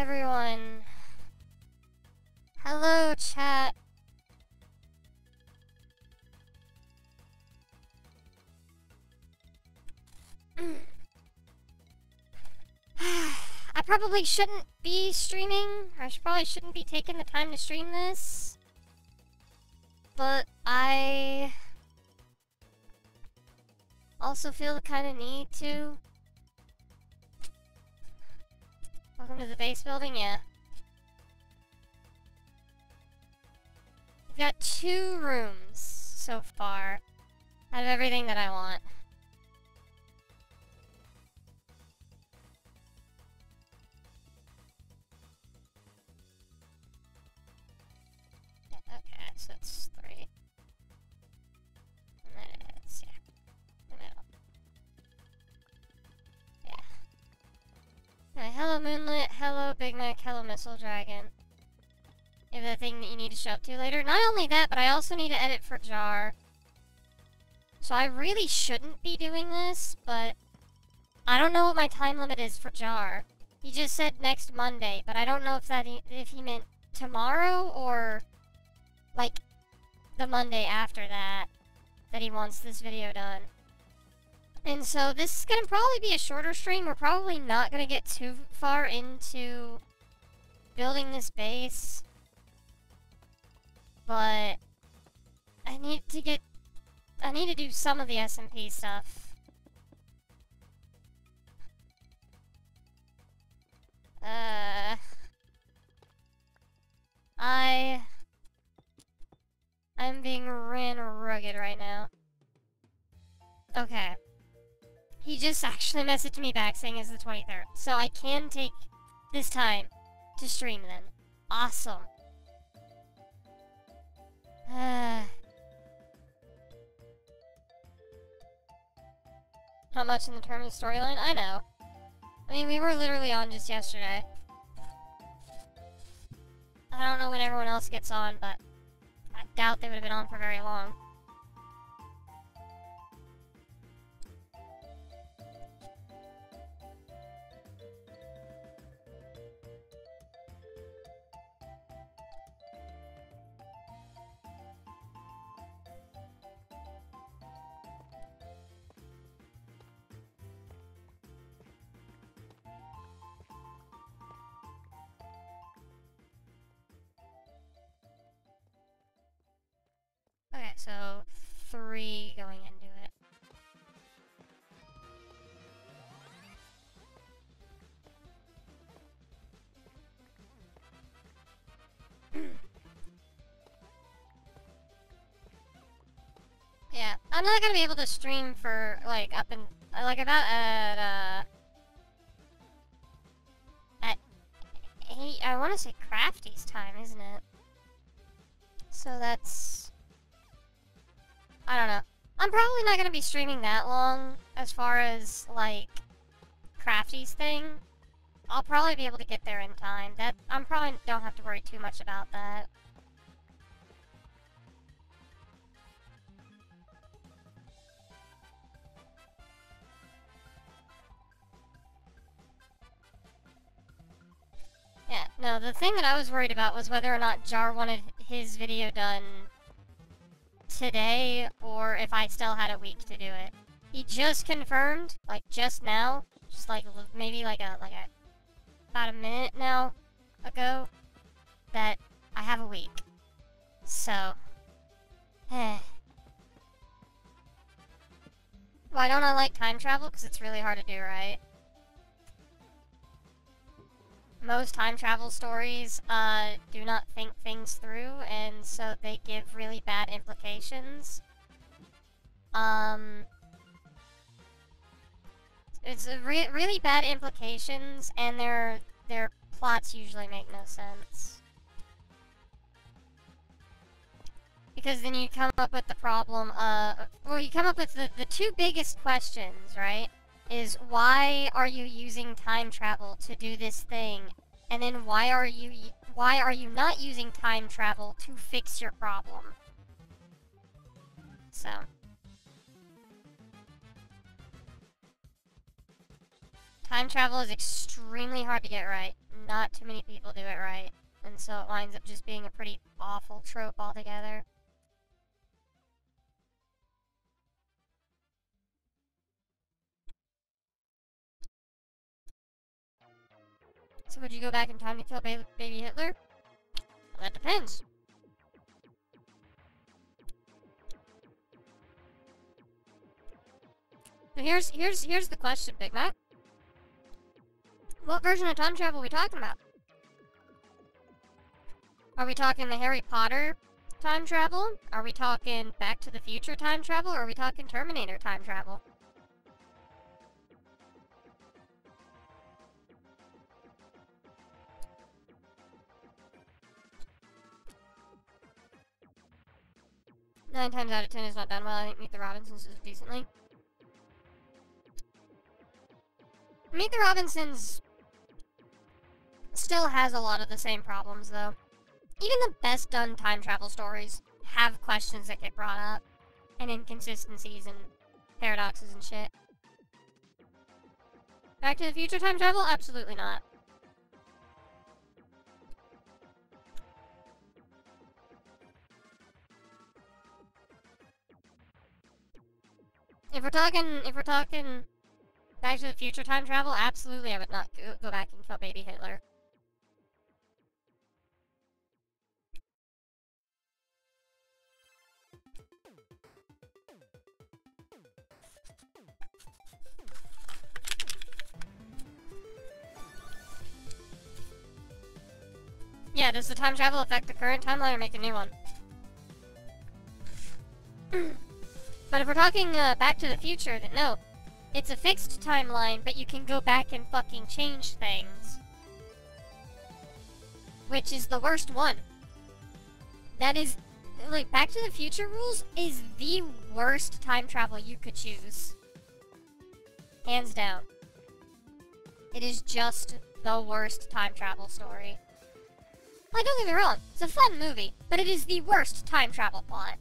everyone. Hello, chat. I probably shouldn't be streaming. I should, probably shouldn't be taking the time to stream this. But I also feel the kind of need to. Base building, yeah. We've got two rooms so far out of everything that I want. To to later. Not only that, but I also need to edit for Jar. So I really shouldn't be doing this, but I don't know what my time limit is for Jar. He just said next Monday, but I don't know if that if he meant tomorrow or like the Monday after that that he wants this video done. And so this is gonna probably be a shorter stream. We're probably not gonna get too far into building this base. But I need to get I need to do some of the SMP stuff. Uh I I'm being ran rugged right now. Okay. He just actually messaged me back saying it's the 23rd. So I can take this time to stream then. Awesome. Not much in the terms of storyline? I know. I mean, we were literally on just yesterday. I don't know when everyone else gets on, but I doubt they would have been on for very long. Okay, so three going into it. yeah, I'm not gonna be able to stream for like up and like about at uh at eight. I want to say Crafty's time, isn't it? So that's I don't know. I'm probably not gonna be streaming that long as far as like Crafty's thing. I'll probably be able to get there in time. That I'm probably don't have to worry too much about that. Yeah, no, the thing that I was worried about was whether or not Jar wanted his video done today or if I still had a week to do it. He just confirmed, like just now, just like maybe like a like a about a minute now ago, that I have a week. So, eh. Why don't I like time travel? Because it's really hard to do, right? Most time travel stories uh, do not think things through, and so they give really bad implications. Um, it's re really bad implications, and their their plots usually make no sense. Because then you come up with the problem, uh, well, you come up with the, the two biggest questions, right? Is why are you using time travel to do this thing? And then why are you why are you not using time travel to fix your problem? So Time travel is extremely hard to get right. Not too many people do it right. And so it winds up just being a pretty awful trope altogether. Would you go back in time to kill ba baby Hitler? Well, that depends. So here's here's here's the question, Big Mac. What version of time travel are we talking about? Are we talking the Harry Potter time travel? Are we talking Back to the Future time travel? Or are we talking Terminator time travel? Nine times out of ten is not done well. I think Meet the Robinsons is decently. Meet the Robinsons still has a lot of the same problems, though. Even the best done time travel stories have questions that get brought up, and inconsistencies and paradoxes and shit. Back to the Future time travel? Absolutely not. If we're talking, if we're talking Back to the Future time travel, absolutely I would not go, go back and kill baby Hitler. Yeah, does the time travel affect the current timeline or make a new one? but if we're talking uh, Back to the Future, then no. It's a fixed timeline, but you can go back and fucking change things. Which is the worst one. That is... Like, Back to the Future rules is the worst time travel you could choose. Hands down. It is just the worst time travel story. Like, don't get me wrong, it's a fun movie, but it is the worst time travel plot.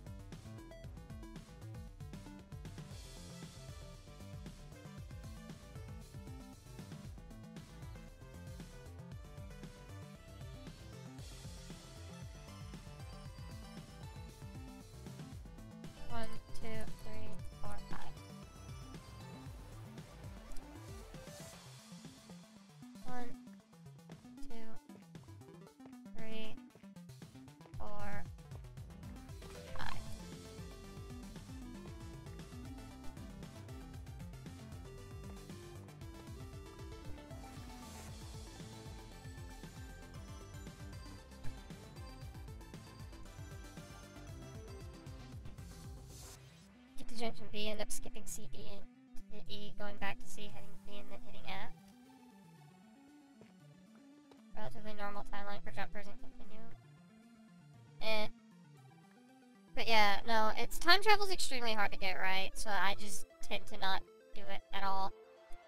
Junction B, end up skipping C, D, and E, going back to C, heading B, and then hitting F. Relatively normal timeline for jumpers and continue. Eh. But yeah, no, it's time travel's extremely hard to get right, so I just tend to not do it at all.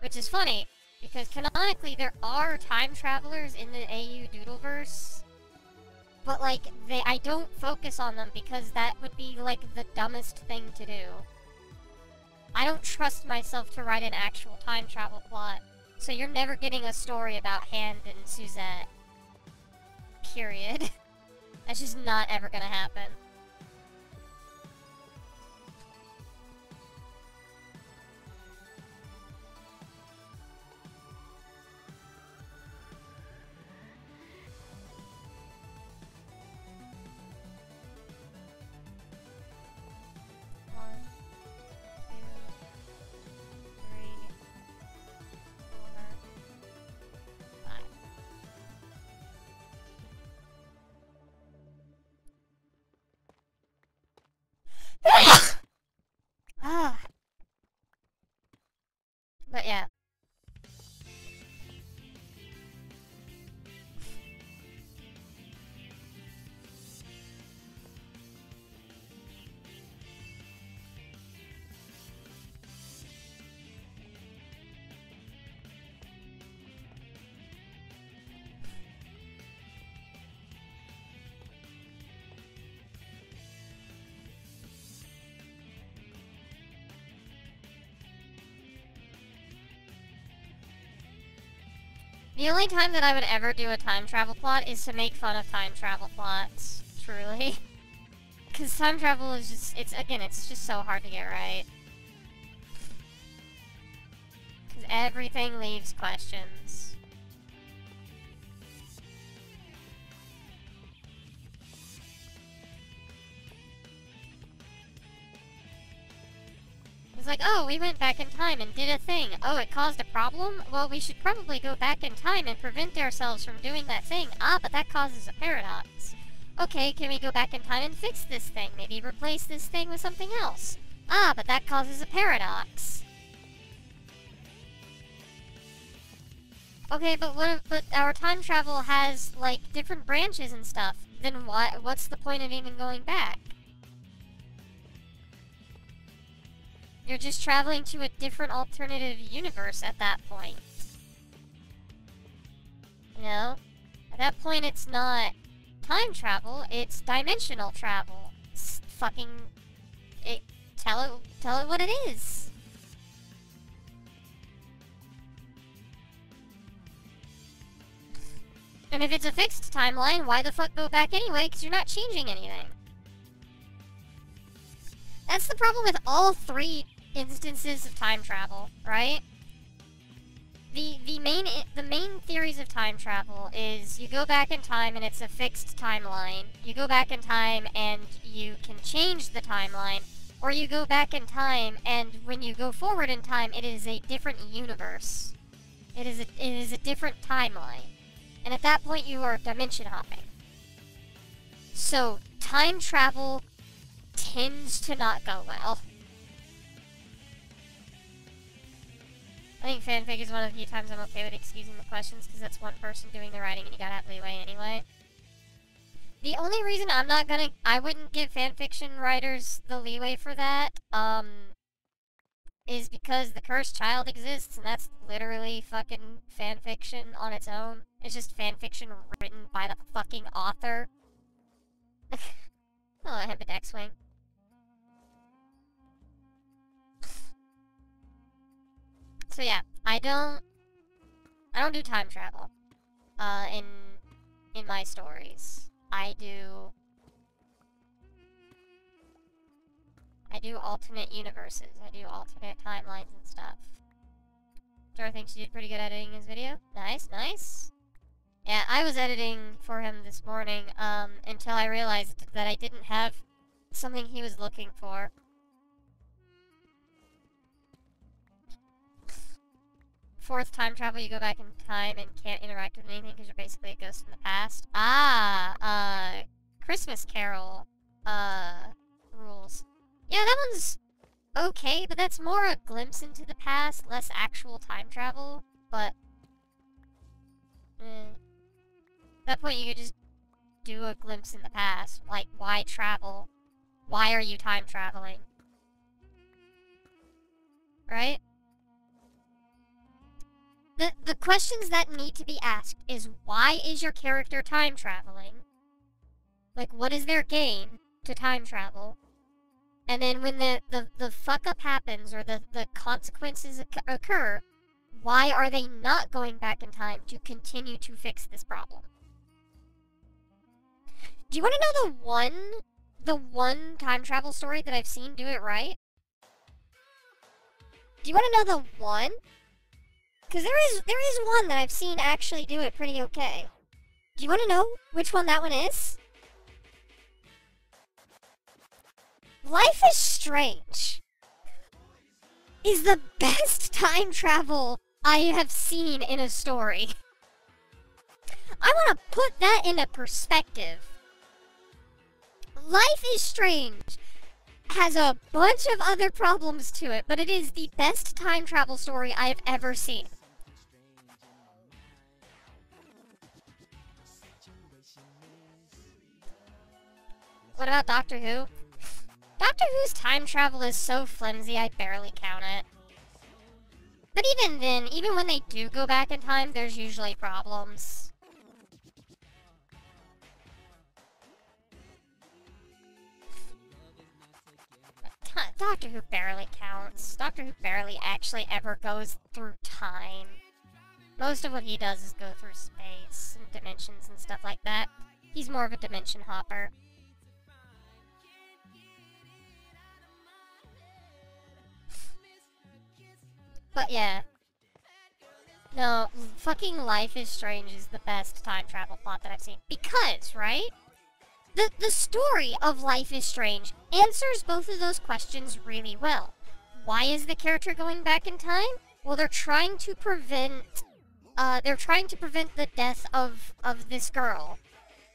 Which is funny, because canonically there are time travelers in the AU Doodleverse. But like they I don't focus on them because that would be like the dumbest thing to do. I don't trust myself to write an actual time travel plot. So you're never getting a story about Hand and Suzette. Period. That's just not ever gonna happen. But yeah. The only time that I would ever do a time travel plot is to make fun of time travel plots. Truly. Because time travel is just, it's, again, it's just so hard to get right. Because everything leaves questions. We went back in time and did a thing. Oh, it caused a problem? Well, we should probably go back in time and prevent ourselves from doing that thing. Ah, but that causes a paradox. Okay, can we go back in time and fix this thing? Maybe replace this thing with something else. Ah, but that causes a paradox. Okay, but what? But our time travel has like different branches and stuff. Then what? What's the point of even going back? You're just traveling to a different alternative universe at that point. You know? At that point, it's not time travel, it's dimensional travel. It's fucking... It, tell it, tell it what it is. And if it's a fixed timeline, why the fuck go back anyway? Because you're not changing anything. That's the problem with all three instances of time travel, right? The the main the main theories of time travel is you go back in time and it's a fixed timeline. You go back in time and you can change the timeline, or you go back in time and when you go forward in time, it is a different universe. It is a, it is a different timeline. And at that point, you are dimension hopping. So, time travel tends to not go well. I think fanfic is one of the few times I'm okay with excusing the questions, because that's one person doing the writing and you gotta have leeway anyway. The only reason I'm not gonna- I wouldn't give fanfiction writers the leeway for that, um, is because the cursed child exists, and that's literally fucking fanfiction on its own. It's just fanfiction written by the fucking author. oh, I have a deck So yeah, I don't... I don't do time travel. Uh, in... In my stories. I do... I do alternate universes. I do alternate timelines and stuff. Trevor thinks you did pretty good editing his video. Nice, nice. Yeah, I was editing for him this morning, um, until I realized that I didn't have something he was looking for. Fourth time travel, you go back in time and can't interact with anything because you're basically a ghost in the past. Ah, uh, Christmas Carol, uh, rules. Yeah, that one's okay, but that's more a glimpse into the past, less actual time travel, but... Eh. At that point, you could just do a glimpse in the past. Like, why travel? Why are you time traveling? Right? The, the questions that need to be asked is, why is your character time traveling? Like, what is their gain to time travel? And then when the, the, the fuck up happens or the, the consequences occur, why are they not going back in time to continue to fix this problem? Do you want to know the one, the one time travel story that I've seen do it right? Do you want to know the one? Because there is, there is one that I've seen actually do it pretty okay. Do you want to know which one that one is? Life is Strange is the best time travel I have seen in a story. I want to put that into perspective. Life is Strange has a bunch of other problems to it, but it is the best time travel story I have ever seen. What about Doctor Who? Doctor Who's time travel is so flimsy, I barely count it. But even then, even when they do go back in time, there's usually problems. Doctor Who barely counts. Doctor Who barely actually ever goes through time. Most of what he does is go through space and dimensions and stuff like that. He's more of a dimension hopper. But yeah. No, fucking Life is Strange is the best time travel plot that I've seen. Because, right? The, the story of Life is Strange answers both of those questions really well. Why is the character going back in time? Well, they're trying to prevent, uh, they're trying to prevent the death of, of this girl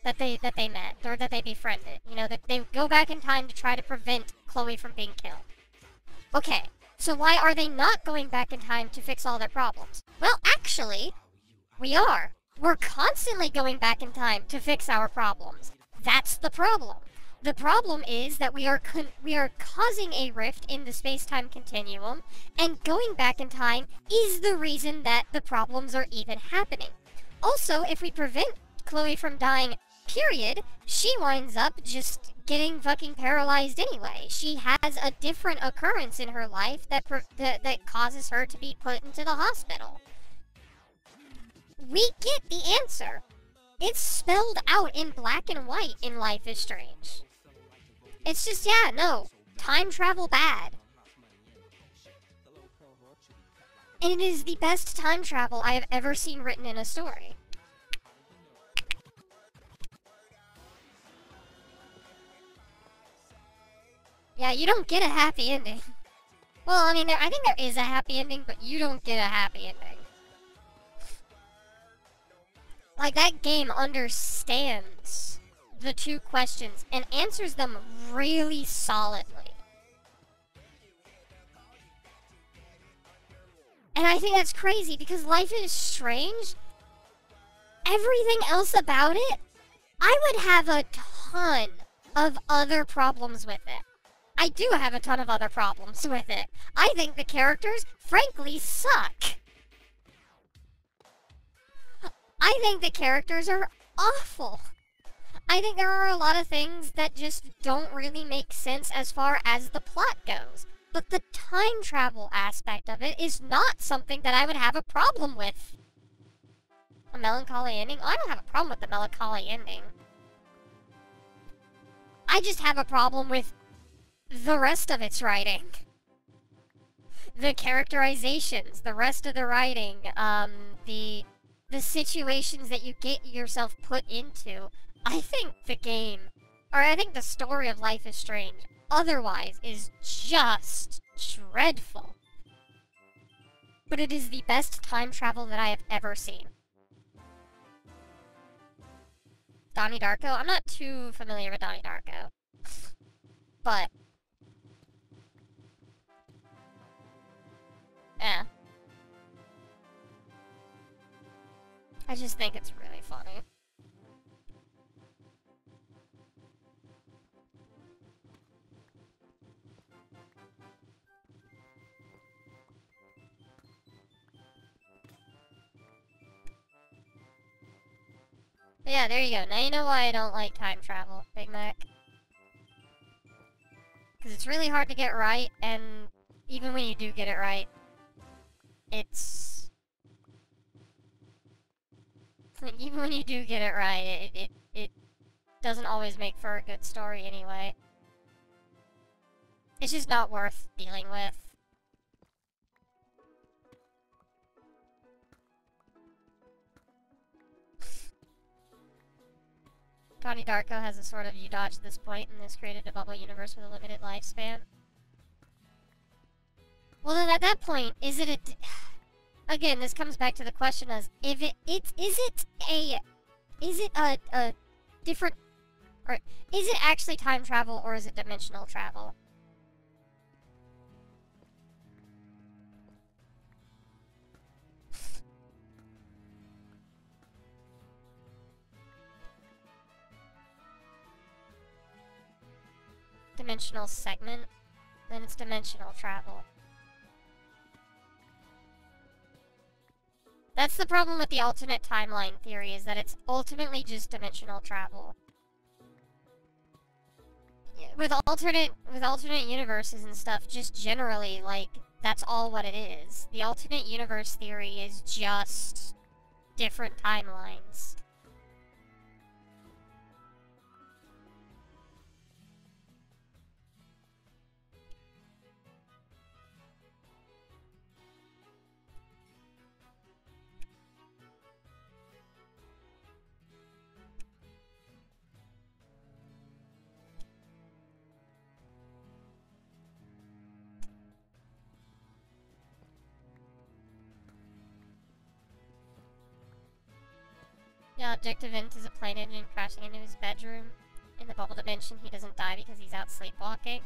that they, that they met, or that they befriended. You know, that they go back in time to try to prevent Chloe from being killed. Okay, so why are they not going back in time to fix all their problems? Well, actually, we are. We're constantly going back in time to fix our problems. That's the problem. The problem is that we are we are causing a rift in the space-time continuum, and going back in time is the reason that the problems are even happening. Also, if we prevent Chloe from dying, period, she winds up just getting fucking paralyzed anyway. She has a different occurrence in her life that, that, that causes her to be put into the hospital. We get the answer. It's spelled out in black and white in Life is Strange. It's just, yeah, no. Time travel bad. And it is the best time travel I have ever seen written in a story. Yeah, you don't get a happy ending. Well, I mean, I think there is a happy ending, but you don't get a happy ending. Like, that game understands the two questions and answers them really solidly. And I think that's crazy because life is strange. Everything else about it, I would have a ton of other problems with it. I do have a ton of other problems with it. I think the characters, frankly, suck. I think the characters are awful. I think there are a lot of things that just don't really make sense as far as the plot goes. But the time travel aspect of it is not something that I would have a problem with. A melancholy ending? Oh, I don't have a problem with the melancholy ending. I just have a problem with the rest of its writing. The characterizations, the rest of the writing, um, the the situations that you get yourself put into. I think the game, or I think the story of Life is Strange, otherwise, is just dreadful. But it is the best time travel that I have ever seen. Donnie Darko? I'm not too familiar with Donnie Darko. But Yeah. I just think it's really funny. Yeah, there you go. Now you know why I don't like time travel, Big Mac. Because it's really hard to get right, and even when you do get it right, it's... Even when you do get it right, it, it, it doesn't always make for a good story anyway. It's just not worth dealing with. Donnie Darko has a sort of you dodge this point and this created a bubble universe with a limited lifespan. Well, then at that point, is it a... Again, this comes back to the question as, if it, it's, is it a, is it a, a different, or is it actually time travel or is it dimensional travel? dimensional segment, then it's dimensional travel. That's the problem with the alternate timeline theory, is that it's ultimately just dimensional travel. With alternate with alternate universes and stuff, just generally, like, that's all what it is. The alternate universe theory is just different timelines. The object event is a plane engine crashing into his bedroom. In the bubble dimension, he doesn't die because he's out sleepwalking.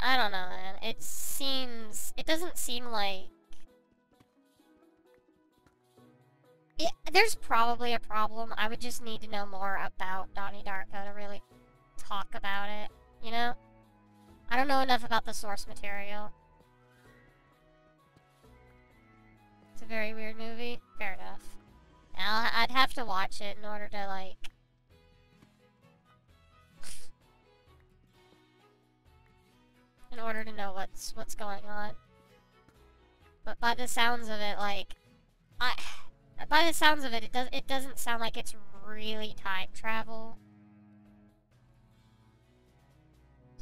I don't know, man. It seems... It doesn't seem like... It, there's probably a problem. I would just need to know more about Donnie Darko to really talk about it, you know? I don't know enough about the source material. It's a very weird movie. Fair enough. I'll, I'd have to watch it in order to, like... in order to know what's what's going on. But by the sounds of it, like... I... By the sounds of it, it, does, it doesn't sound like it's really time travel.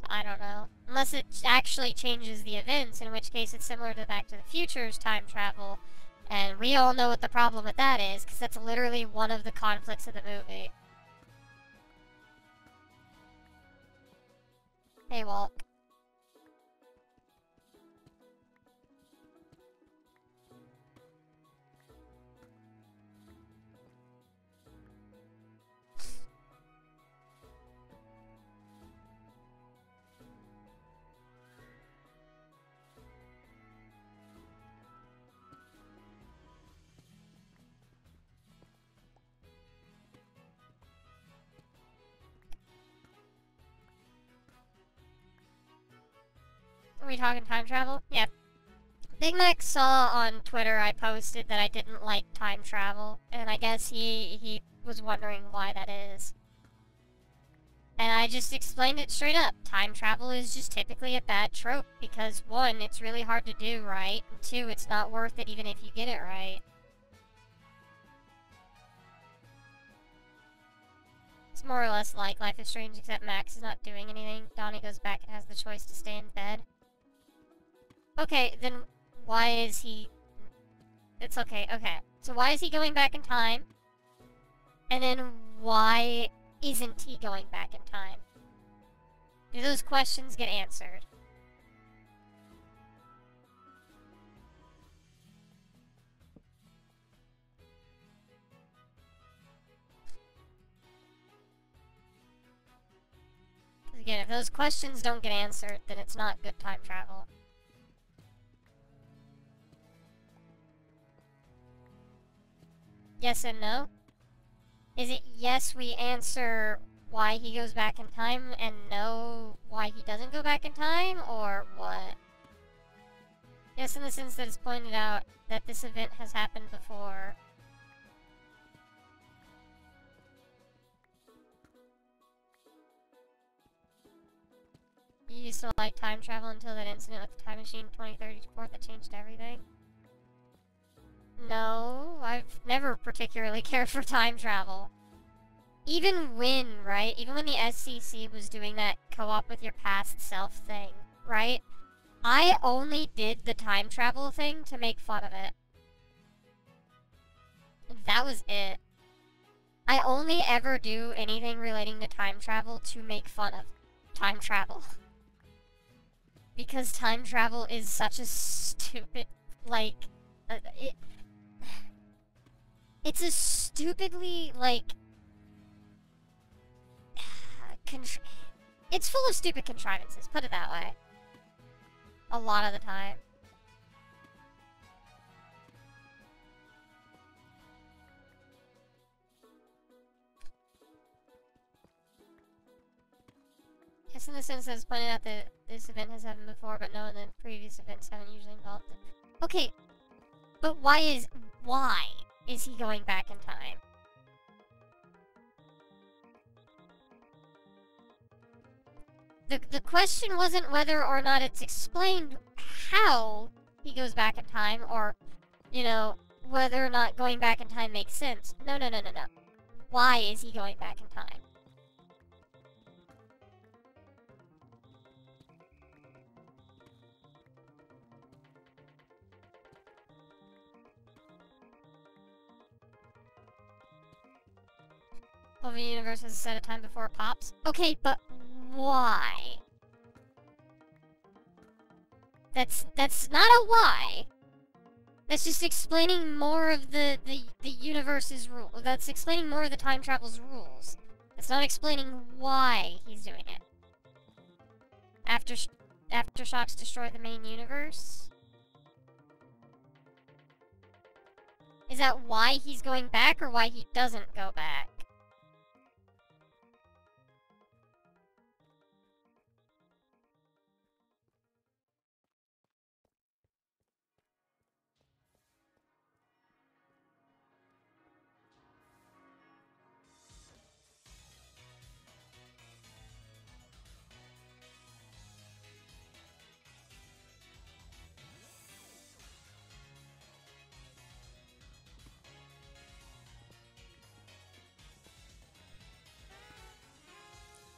I don't know. Unless it actually changes the events, in which case it's similar to Back to the Future's time travel. And we all know what the problem with that is, because that's literally one of the conflicts of the movie. Hey, Walt. Are we talking time travel? Yep. Big Mac saw on Twitter I posted that I didn't like time travel, and I guess he, he was wondering why that is. And I just explained it straight up. Time travel is just typically a bad trope, because one, it's really hard to do right, and two, it's not worth it even if you get it right. It's more or less like Life is Strange, except Max is not doing anything. Donnie goes back and has the choice to stay in bed. Okay, then why is he... It's okay, okay. So why is he going back in time? And then why isn't he going back in time? Do those questions get answered? Again, if those questions don't get answered, then it's not good time travel. Yes and no? Is it yes, we answer why he goes back in time, and no, why he doesn't go back in time, or what? Yes, in the sense that it's pointed out that this event has happened before. You used to like time travel until that incident with the time machine 2034 that changed everything. No, I've never particularly cared for time travel. Even when, right? Even when the SCC was doing that co-op with your past self thing, right? I only did the time travel thing to make fun of it. That was it. I only ever do anything relating to time travel to make fun of time travel. Because time travel is such a stupid, like, uh, it, it's a stupidly, like... it's full of stupid contrivances, put it that way. A lot of the time. Yes, in the sense that it's pointed out that this event has happened before, but no, the previous events haven't usually involved it. Okay, but why is... why? Is he going back in time? The, the question wasn't whether or not it's explained how he goes back in time, or, you know, whether or not going back in time makes sense. No, no, no, no, no. Why is he going back in time? Well, the universe has a set of time before it pops. Okay, but why? That's that's not a why. That's just explaining more of the, the, the universe's rule. That's explaining more of the time travel's rules. It's not explaining why he's doing it. After aftershocks destroy the main universe. Is that why he's going back or why he doesn't go back?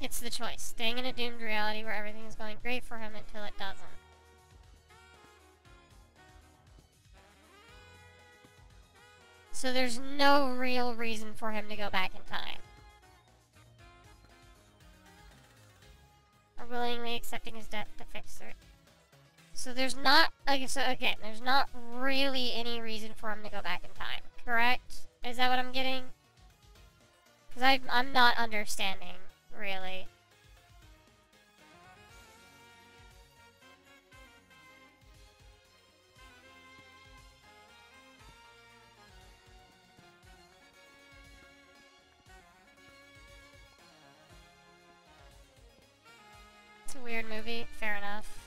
It's the choice. Staying in a doomed reality where everything is going great for him until it doesn't. So there's no real reason for him to go back in time. Or willingly accepting his death to fix it. So there's not, okay, so again, there's not really any reason for him to go back in time, correct? Is that what I'm getting? Because I'm not understanding really. It's a weird movie, fair enough.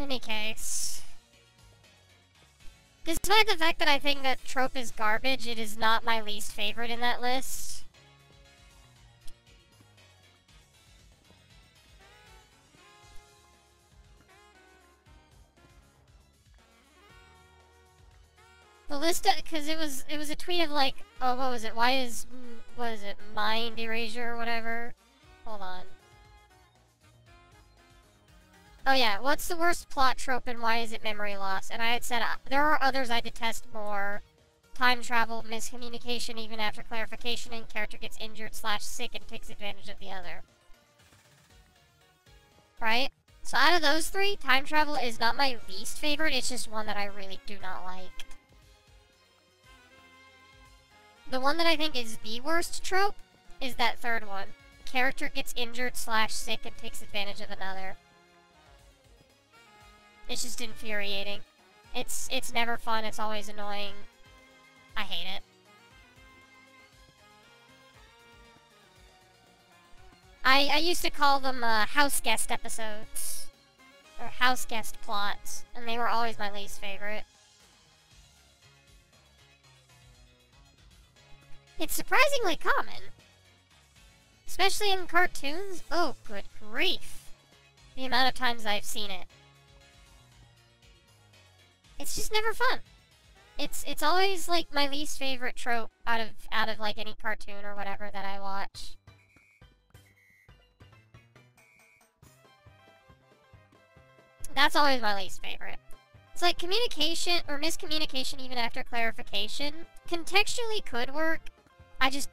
Any case... Despite the fact that I think that trope is garbage, it is not my least favorite in that list. The list, uh, because it was it was a tweet of like, oh, what was it? Why is mm, what is it? Mind erasure or whatever? Hold on. Oh yeah, what's the worst plot trope and why is it memory loss? And I had said, uh, there are others I detest more. Time travel, miscommunication even after clarification, and character gets injured slash sick and takes advantage of the other. Right? So out of those three, time travel is not my least favorite, it's just one that I really do not like. The one that I think is the worst trope is that third one. Character gets injured slash sick and takes advantage of another. It's just infuriating. It's it's never fun, it's always annoying. I hate it. I, I used to call them uh, house guest episodes. Or house guest plots. And they were always my least favorite. It's surprisingly common. Especially in cartoons. Oh, good grief. The amount of times I've seen it. It's just never fun. It's it's always like my least favorite trope out of out of like any cartoon or whatever that I watch. That's always my least favorite. It's like communication or miscommunication even after clarification contextually could work. I just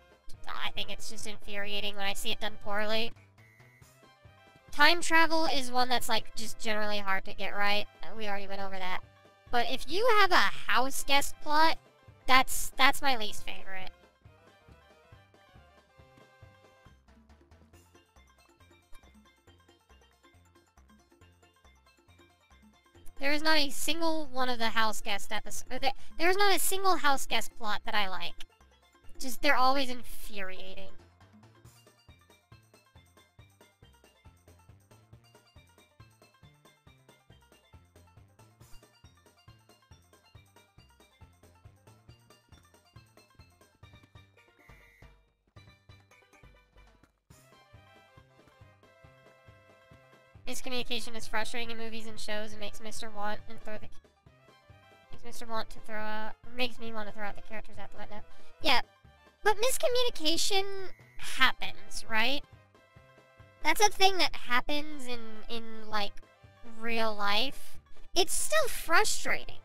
I think it's just infuriating when I see it done poorly. Time travel is one that's like just generally hard to get right. We already went over that. But if you have a house guest plot, that's that's my least favorite. There is not a single one of the house guest episodes. Uh, there, there is not a single house guest plot that I like. Just, they're always infuriating. Miscommunication is frustrating in movies and shows and makes Mr. Want and throw the makes Mr. Want to throw out makes me want to throw out the characters out the window. Yeah. But miscommunication happens, right? That's a thing that happens in in like real life, it's still frustrating.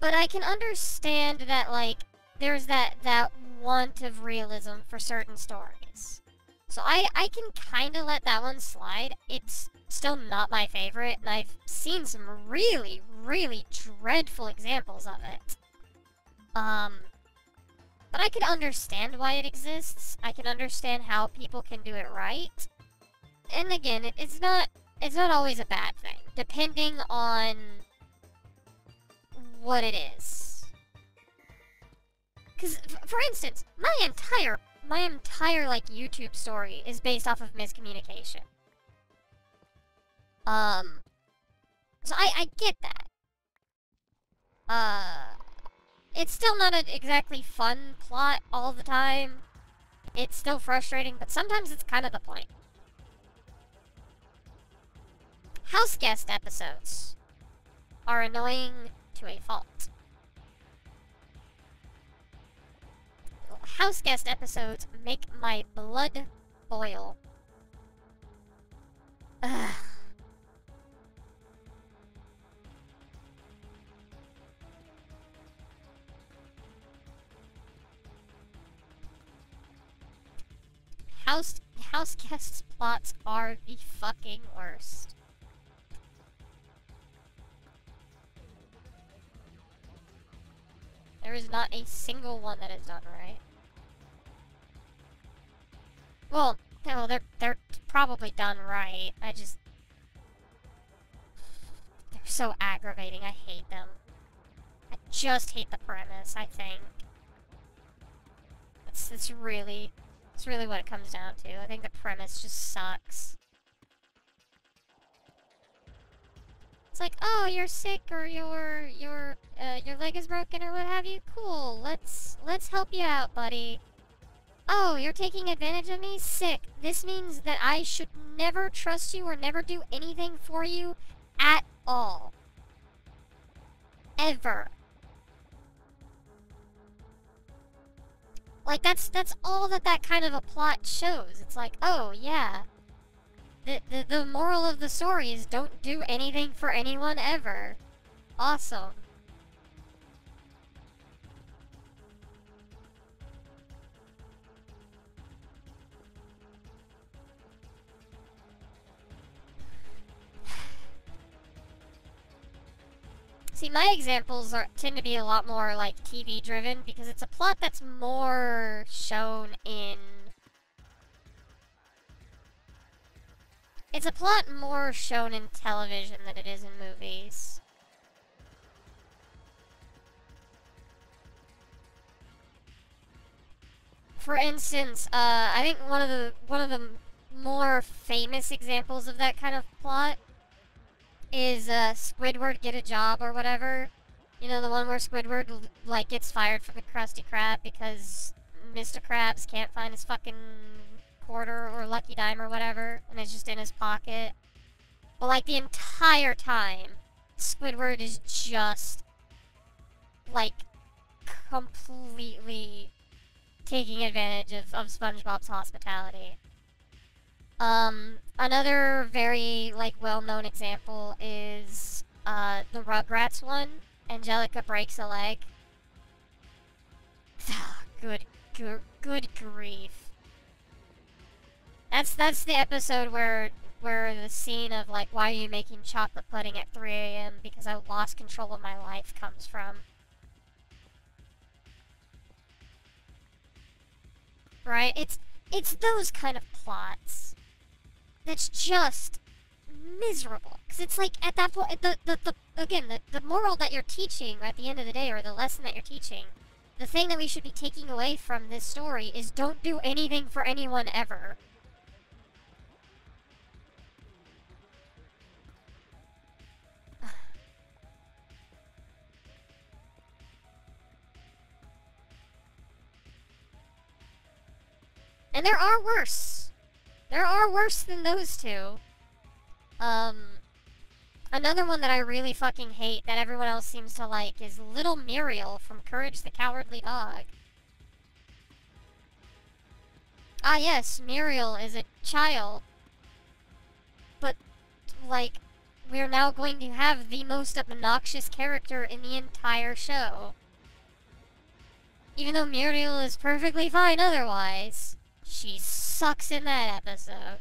But I can understand that, like, there's that, that want of realism for certain stories. So I, I can kind of let that one slide. It's still not my favorite, and I've seen some really, really dreadful examples of it. Um, but I can understand why it exists. I can understand how people can do it right. And again, it, it's not it's not always a bad thing, depending on what it is. Because, for instance, my entire, my entire, like, YouTube story is based off of miscommunication. Um, so I, I get that. Uh, it's still not an exactly fun plot all the time. It's still frustrating, but sometimes it's kind of the point. House guest episodes are annoying to a fault. House guest episodes make my blood boil. Ugh. House house guests plots are the fucking worst. There is not a single one that is done right. Well, no, they're they're probably done right. I just they're so aggravating. I hate them. I just hate the premise. I think it's it's really it's really what it comes down to. I think the premise just sucks. It's like, oh, you're sick or your your uh, your leg is broken or what have you. Cool. Let's let's help you out, buddy. Oh, you're taking advantage of me? Sick. This means that I should never trust you or never do anything for you at all. Ever. Like, that's that's all that that kind of a plot shows. It's like, oh, yeah, the, the, the moral of the story is don't do anything for anyone ever. Awesome. See, my examples are tend to be a lot more, like, TV driven, because it's a plot that's more shown in It's a plot more shown in television than it is in movies. For instance, uh, I think one of the one of the more famous examples of that kind of plot is uh, Squidward get a job or whatever. You know, the one where Squidward like gets fired from the Krusty Krab because Mr. Krabs can't find his fucking quarter or lucky dime or whatever, and it's just in his pocket. But like the entire time, Squidward is just like completely taking advantage of, of SpongeBob's hospitality. Um, another very like well-known example is uh, the Rugrats one. Angelica breaks a leg. good, good, good grief. That's that's the episode where where the scene of like why are you making chocolate pudding at 3 a.m. because I lost control of my life comes from. Right? It's it's those kind of plots that's just miserable. Because it's like, at that point, the, the, the, again, the, the moral that you're teaching at the end of the day, or the lesson that you're teaching, the thing that we should be taking away from this story is don't do anything for anyone ever. And there are worse. There are worse than those two. Um, another one that I really fucking hate that everyone else seems to like is Little Muriel from Courage the Cowardly Dog. Ah yes, Muriel is a child. But, like, we're now going to have the most obnoxious character in the entire show. Even though Muriel is perfectly fine otherwise, she sucks in that episode.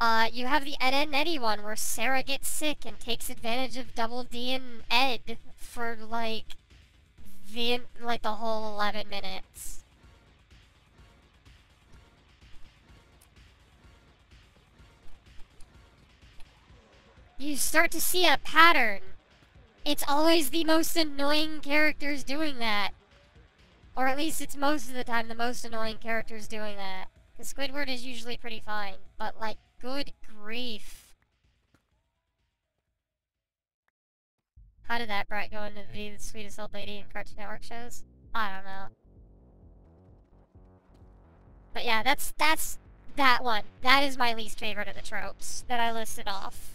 Uh, you have the Ed, Edd n Eddy one where Sarah gets sick and takes advantage of Double D and Ed for like the like the whole 11 minutes. You start to see a pattern. It's always the most annoying characters doing that. Or at least it's most of the time the most annoying characters doing that. Because Squidward is usually pretty fine, but like, good grief. How did that brat go into be the sweetest old lady in Cartoon Network shows? I don't know. But yeah, that's that's that one. That is my least favorite of the tropes that I listed off.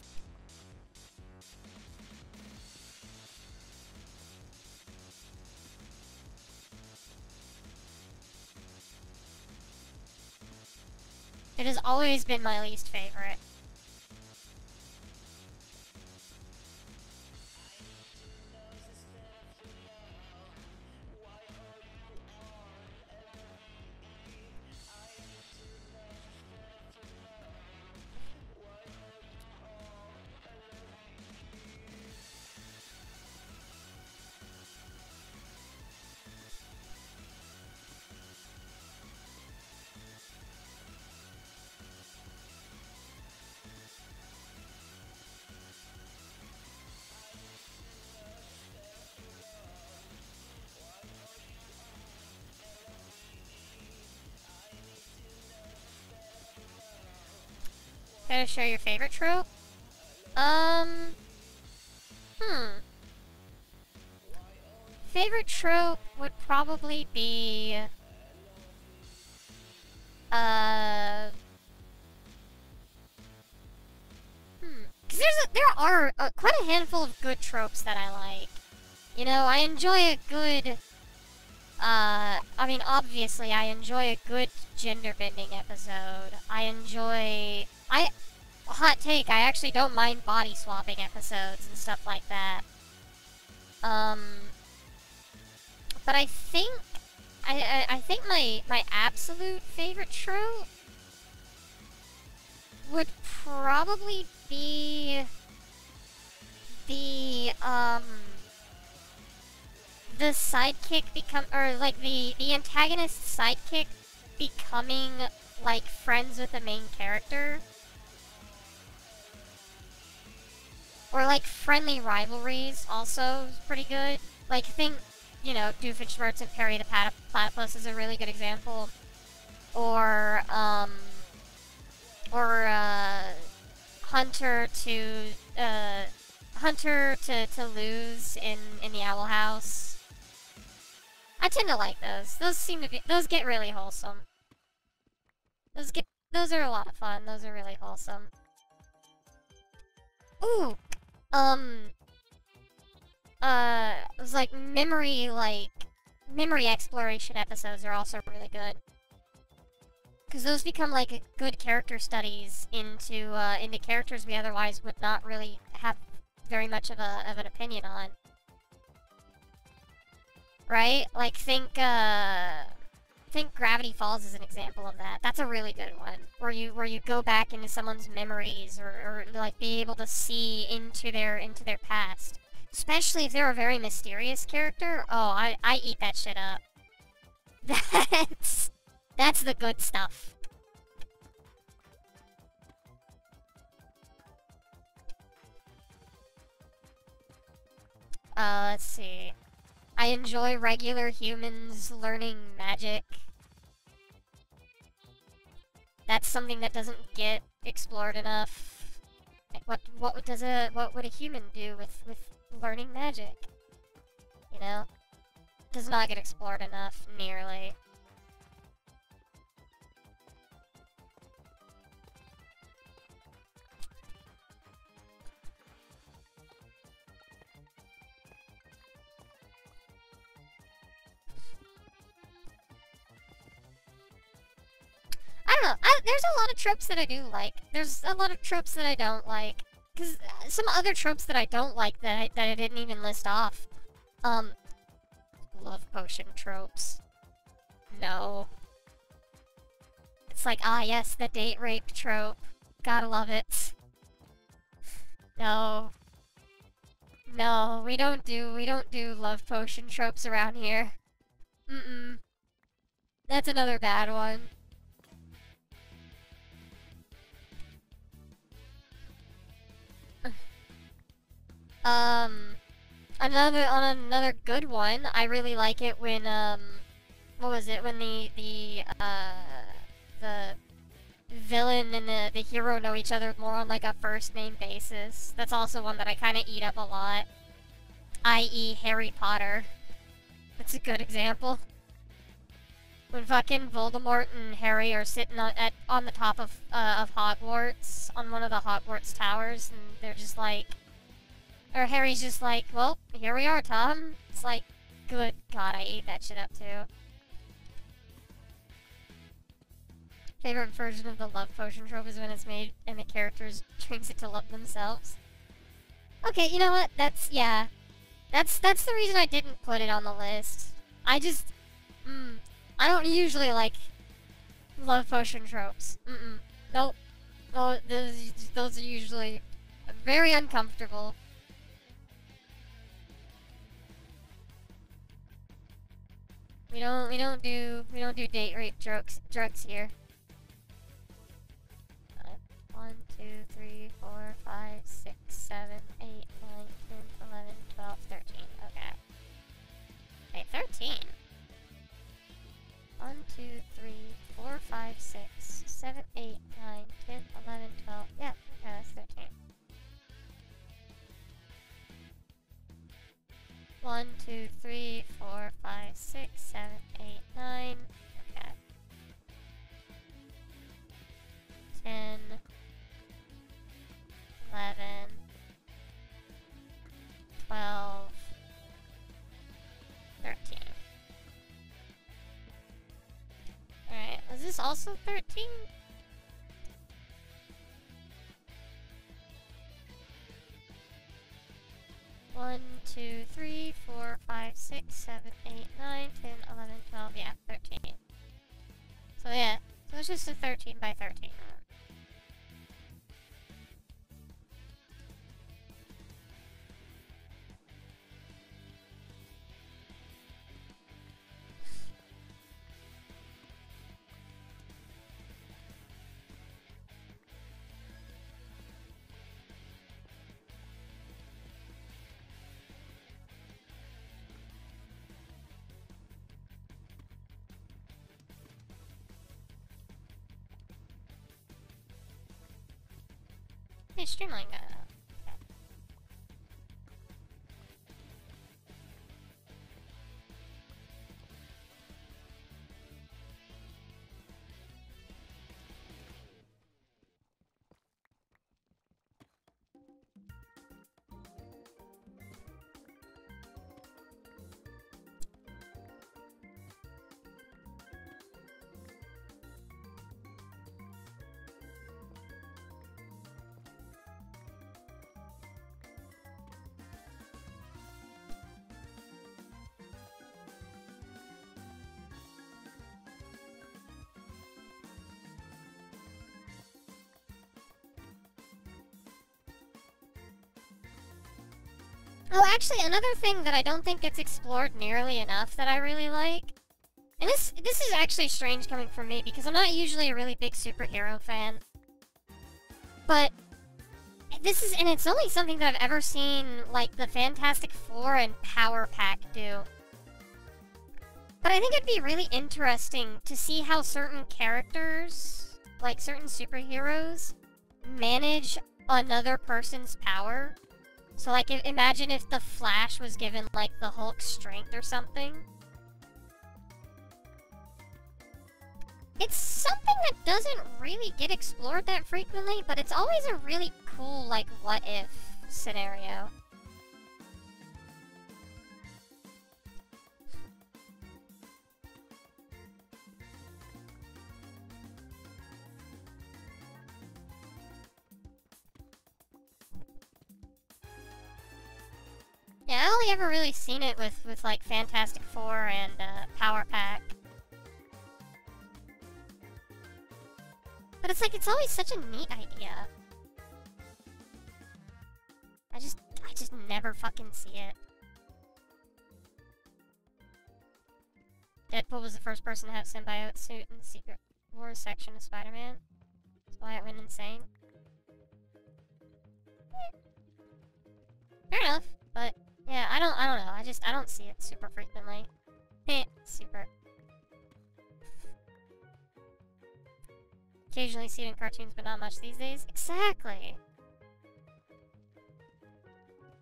It has always been my least favorite. Gotta share your favorite trope? Um... Hmm. Favorite trope would probably be... Uh... Hmm. Cause there's a, there are uh, quite a handful of good tropes that I like. You know, I enjoy a good... Uh, I mean, obviously, I enjoy a good gender bending episode. I enjoy I hot take, I actually don't mind body swapping episodes and stuff like that. Um but I think I, I, I think my my absolute favorite trope would probably be the um the sidekick become or like the the antagonist sidekick becoming like friends with the main character Or like friendly rivalries also is pretty good. Like think, you know, Doofenshmirtz and Perry the Platypus is a really good example. Or um or uh Hunter to uh Hunter to, to Luz in, in the Owl House. I tend to like those. Those seem to be those get really wholesome. Those get those are a lot of fun. Those are really wholesome. Ooh, um, uh, it was like memory, like, memory exploration episodes are also really good. Because those become like good character studies into, uh, into characters we otherwise would not really have very much of a, of an opinion on. Right? Like, think, uh, think Gravity Falls is an example of that. That's a really good one. Where you where you go back into someone's memories or, or like be able to see into their into their past. Especially if they're a very mysterious character. Oh, I, I eat that shit up. That's that's the good stuff. Uh, let's see. I enjoy regular humans learning magic. That's something that doesn't get explored enough. What what does a what would a human do with with learning magic? You know, does not get explored enough nearly. I, there's a lot of tropes that I do like. There's a lot of tropes that I don't like. Because some other tropes that I don't like that I, that I didn't even list off. Um, love potion tropes. No. It's like, ah yes, the date rape trope. Gotta love it. No. No, we don't do, we don't do love potion tropes around here. Mm-mm. That's another bad one. Um, another, on another good one, I really like it when, um, what was it, when the, the, uh, the villain and the, the hero know each other more on like a first name basis. That's also one that I kind of eat up a lot. I.e. Harry Potter. That's a good example. When fucking Voldemort and Harry are sitting on, at, on the top of, uh, of Hogwarts, on one of the Hogwarts towers, and they're just like... Or Harry's just like, well, here we are, Tom. It's like, good god, I ate that shit up too. Favorite version of the love potion trope is when it's made and the characters drinks it to love themselves. Okay, you know what? That's, yeah. That's, that's the reason I didn't put it on the list. I just, mm, I don't usually like love potion tropes. Mm-mm. Nope. Those, those are usually very uncomfortable. We don't, we don't do, we don't do date rape drugs, drugs here. Uh, 1, 2, 3, 4, 5, 6, 7, 8, 9, 10, 11, 12, 13. Okay. Wait, 13? 1, 2, 3, 4, 5, 6, 7, 8, 9, 10, 11, 12. Yeah, okay, that's 13. 1, 2, 3, 4, 5, 6, 7, 8, 9. Okay. 10, 11, 12, 13. Alright, was this also 13? One, two, three, four, five, six, seven, eight, nine, ten, eleven, twelve, yeah, 13. So yeah, so it's just a 13 by 13. Hey, Streamline it. Oh, actually, another thing that I don't think gets explored nearly enough that I really like, and this this is actually strange coming from me because I'm not usually a really big superhero fan, but this is, and it's only something that I've ever seen, like, the Fantastic Four and Power Pack do. But I think it'd be really interesting to see how certain characters, like certain superheroes, manage another person's power so, like, imagine if the Flash was given, like, the Hulk strength or something. It's something that doesn't really get explored that frequently, but it's always a really cool, like, what-if scenario. Only ever really seen it with, with like Fantastic Four and uh, Power Pack. But it's like, it's always such a neat idea. I just, I just never fucking see it. Deadpool was the first person to have symbiote suit in the Secret Wars section of Spider-Man. That's why it went insane. Fair enough, but yeah, I don't, I don't know. I just, I don't see it super frequently. Super. Occasionally see it in cartoons, but not much these days. Exactly.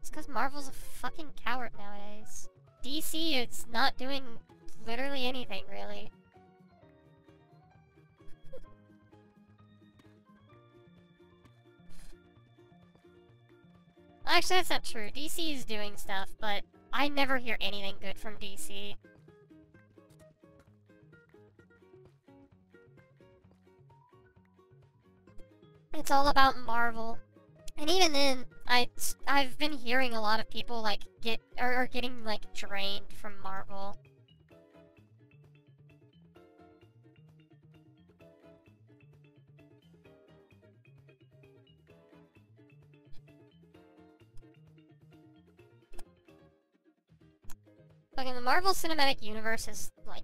It's because Marvel's a fucking coward nowadays. DC is not doing literally anything, really. Actually, that's not true. DC is doing stuff, but I never hear anything good from DC. It's all about Marvel. And even then, I, I've been hearing a lot of people, like, get, or, or getting, like, drained from Marvel. Fucking the Marvel Cinematic Universe has, like,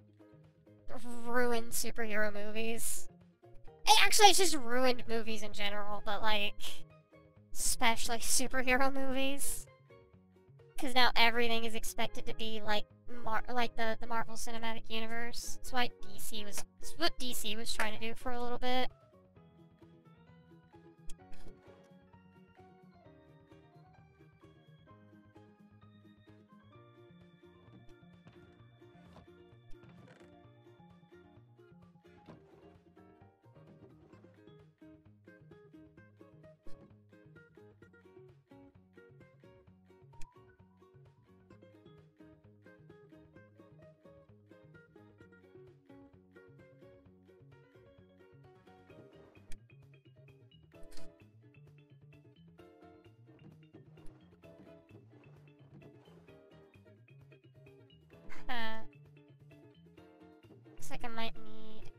ruined superhero movies. It actually, it's just ruined movies in general, but, like, especially superhero movies. Because now everything is expected to be, like, Mar like the, the Marvel Cinematic Universe. That's why DC was, that's what DC was trying to do for a little bit. Looks like I might need...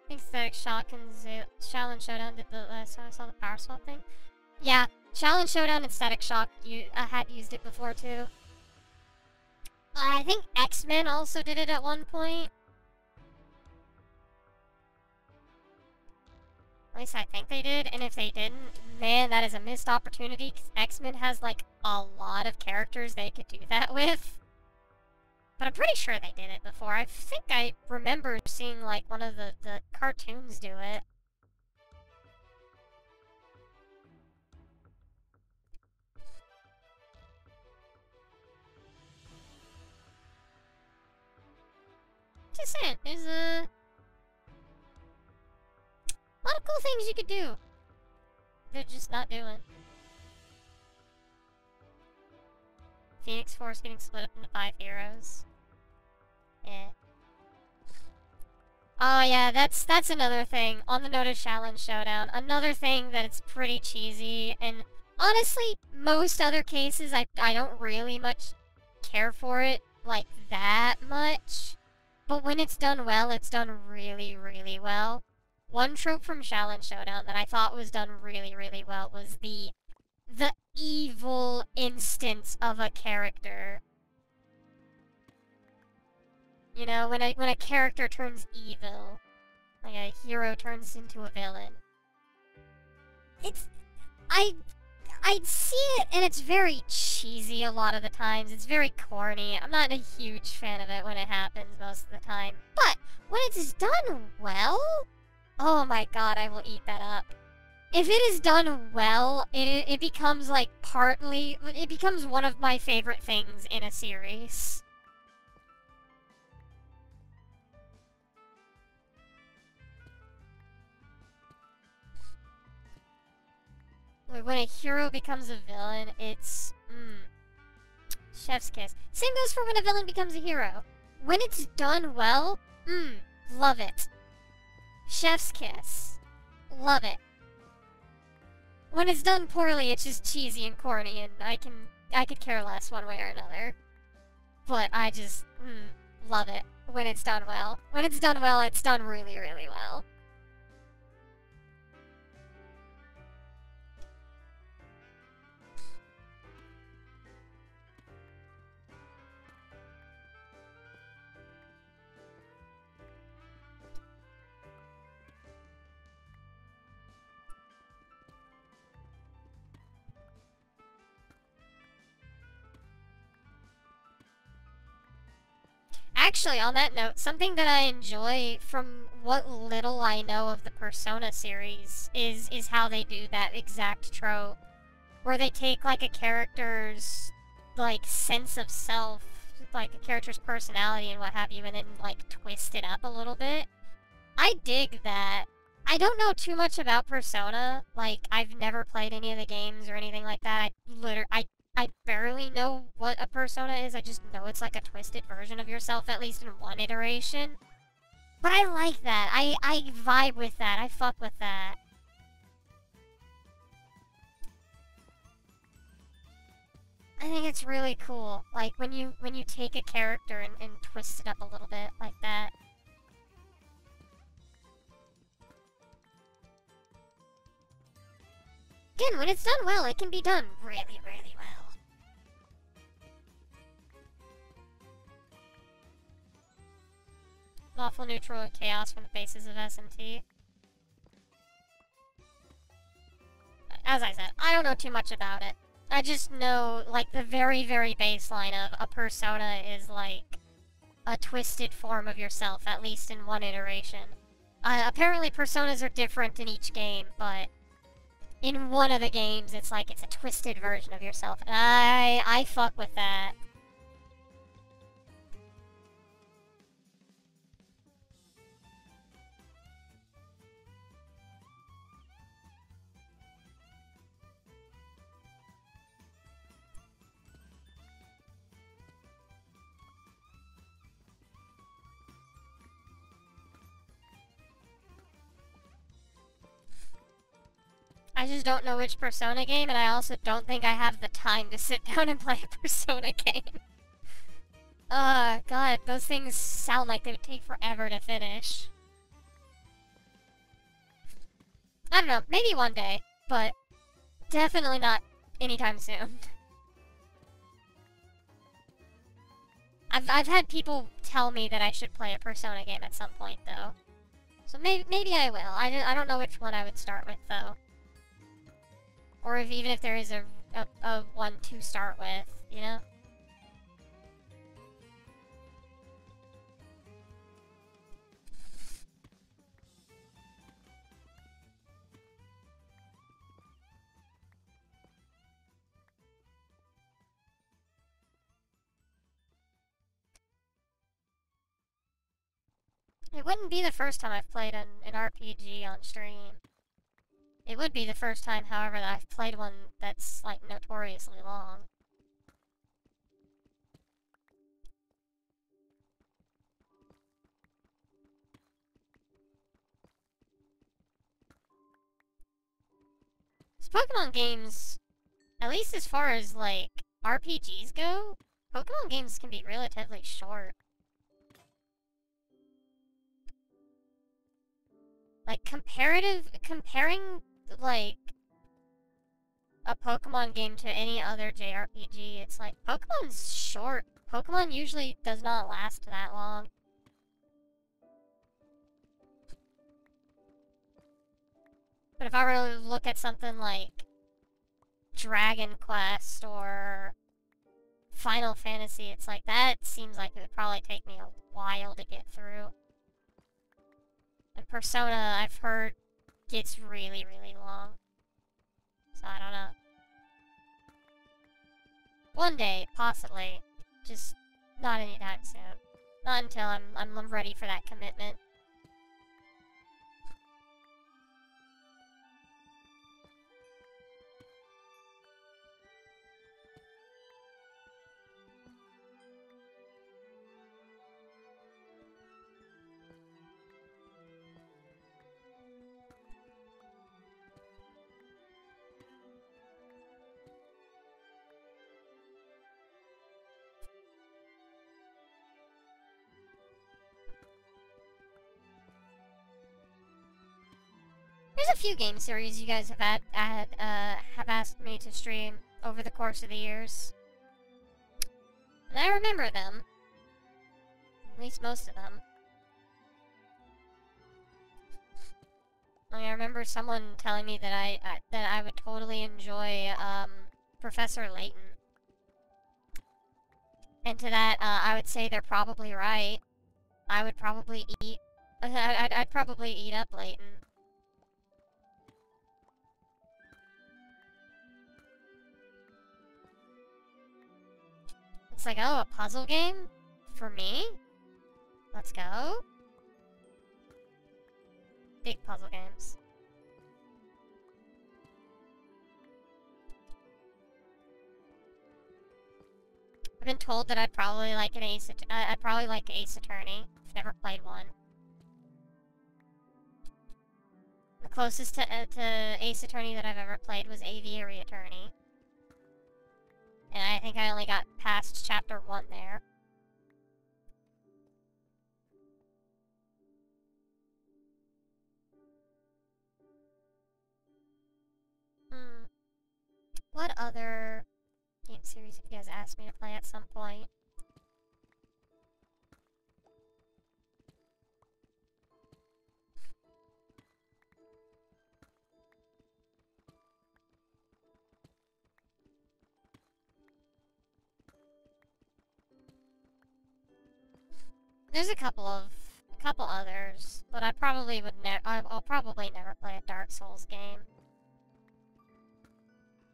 I think Static Shock and Z Xiaolin Showdown did the last time I saw the power swap thing. Yeah, Xiaolin Showdown and Static Shock you uh, had used it before too. I think X-Men also did it at one point. At least I think they did, and if they didn't, man, that is a missed opportunity, because X-Men has, like, a lot of characters they could do that with. But I'm pretty sure they did it before. I think I remember seeing, like, one of the, the cartoons do it. Just saying, there's a lot of cool things you could do. They're just not doing. Phoenix Force getting split up into five heroes. Yeah. Oh yeah, that's that's another thing. On the note of Xiaolin Showdown, another thing that it's pretty cheesy, and honestly, most other cases I I don't really much care for it like that much. But when it's done well, it's done really, really well. One trope from Xiaolin Showdown that I thought was done really, really well was the the evil instance of a character. You know, when a when a character turns evil, like a hero turns into a villain. It's I I see it, and it's very cheesy a lot of the times. It's very corny. I'm not a huge fan of it when it happens most of the time. But when it's done well, oh my god, I will eat that up. If it is done well, it, it becomes like partly, it becomes one of my favorite things in a series. When a hero becomes a villain, it's mm, chef's kiss. Same goes for when a villain becomes a hero. When it's done well, mmm, love it. Chef's kiss. Love it. When it's done poorly, it's just cheesy and corny, and I can I could care less one way or another. But I just mm, love it when it's done well. When it's done well, it's done really, really well. Actually, on that note, something that I enjoy from what little I know of the Persona series is is how they do that exact trope. Where they take like a character's like sense of self, like a character's personality and what have you, and then like twist it up a little bit. I dig that. I don't know too much about Persona. Like, I've never played any of the games or anything like that. I literally, I I barely know what a persona is, I just know it's like a twisted version of yourself, at least in one iteration. But I like that. I, I vibe with that. I fuck with that. I think it's really cool. Like, when you when you take a character and, and twist it up a little bit like that. Again, when it's done well, it can be done really, really Lawful neutral and chaos from the bases of SMT. As I said, I don't know too much about it. I just know, like, the very, very baseline of a persona is, like, a twisted form of yourself, at least in one iteration. Uh, apparently personas are different in each game, but in one of the games, it's like it's a twisted version of yourself. And I, I fuck with that. I just don't know which Persona game, and I also don't think I have the time to sit down and play a Persona game. uh, god, those things sound like they would take forever to finish. I don't know, maybe one day, but definitely not anytime soon. I've, I've had people tell me that I should play a Persona game at some point, though. So maybe, maybe I will. I, I don't know which one I would start with, though. Or if even if there is a, a, a one to start with, you know? It wouldn't be the first time I've played an, an RPG on stream. It would be the first time, however, that I've played one that's, like, notoriously long. Pokemon games, at least as far as, like, RPGs go, Pokemon games can be relatively short. Like, comparative, comparing like a Pokemon game to any other JRPG, it's like Pokemon's short. Pokemon usually does not last that long. But if I were to look at something like Dragon Quest or Final Fantasy, it's like that seems like it would probably take me a while to get through. And Persona, I've heard gets really, really long. So I don't know. One day, possibly. Just not anytime soon. Not until I'm I'm ready for that commitment. There's a few game series you guys have had uh, have asked me to stream over the course of the years. And I remember them. At least most of them. I remember someone telling me that I, I that I would totally enjoy um, Professor Layton. And to that, uh, I would say they're probably right. I would probably eat. I'd, I'd probably eat up Layton. It's like, oh, a puzzle game? For me? Let's go. Big puzzle games. I've been told that I'd probably like an Ace. I'd probably like Ace Attorney. I've never played one. The closest to, uh, to Ace Attorney that I've ever played was Aviary Attorney. And I think I only got past chapter 1 there. Hmm. What other game series have you guys asked me to play at some point? There's a couple of, a couple others, but I probably would never, I'll probably never play a Dark Souls game.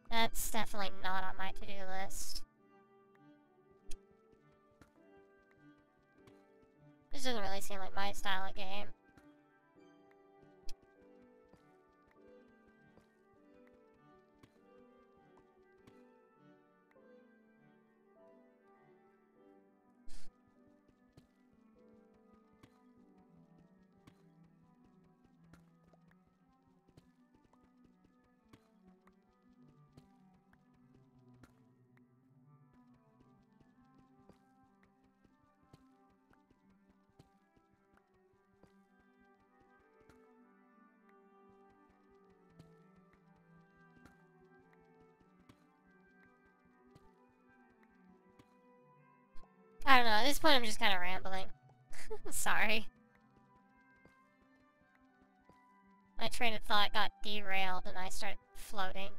That's definitely not on my to-do list. This doesn't really seem like my style of game. I don't know, at this point I'm just kind of rambling. Sorry. My train of thought got derailed and I started floating.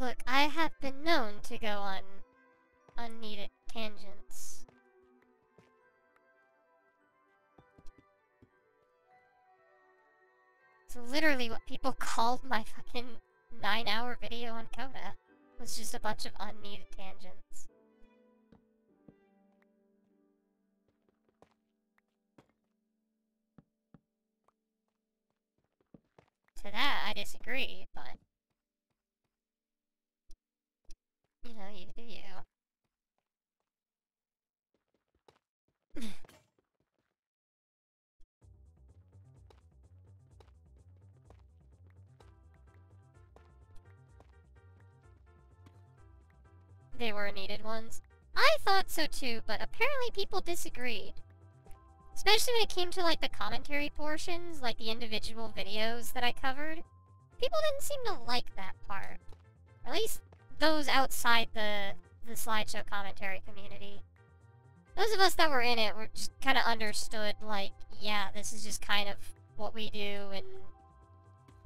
Look, I have been known to go on unneeded tangents. So literally what people called my fucking 9 hour video on Coda was just a bunch of unneeded tangents. To that, I disagree, but... You know, you do you. they were needed ones. I thought so too, but apparently people disagreed. Especially when it came to like the commentary portions, like the individual videos that I covered. People didn't seem to like that part. At least those outside the the slideshow commentary community. Those of us that were in it were just kind of understood, like, yeah, this is just kind of what we do, and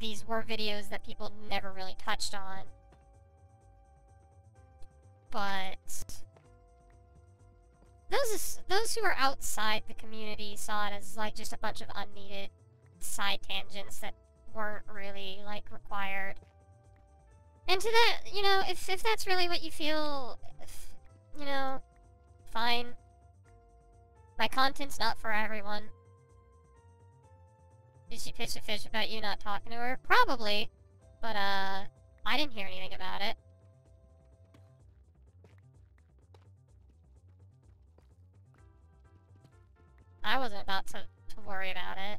these were videos that people never really touched on. But those those who are outside the community saw it as like just a bunch of unneeded side tangents that weren't really like required. And to that, you know, if, if that's really what you feel, if, you know, fine. My content's not for everyone. Did she pitch a fish about you not talking to her? Probably. But, uh, I didn't hear anything about it. I wasn't about to, to worry about it.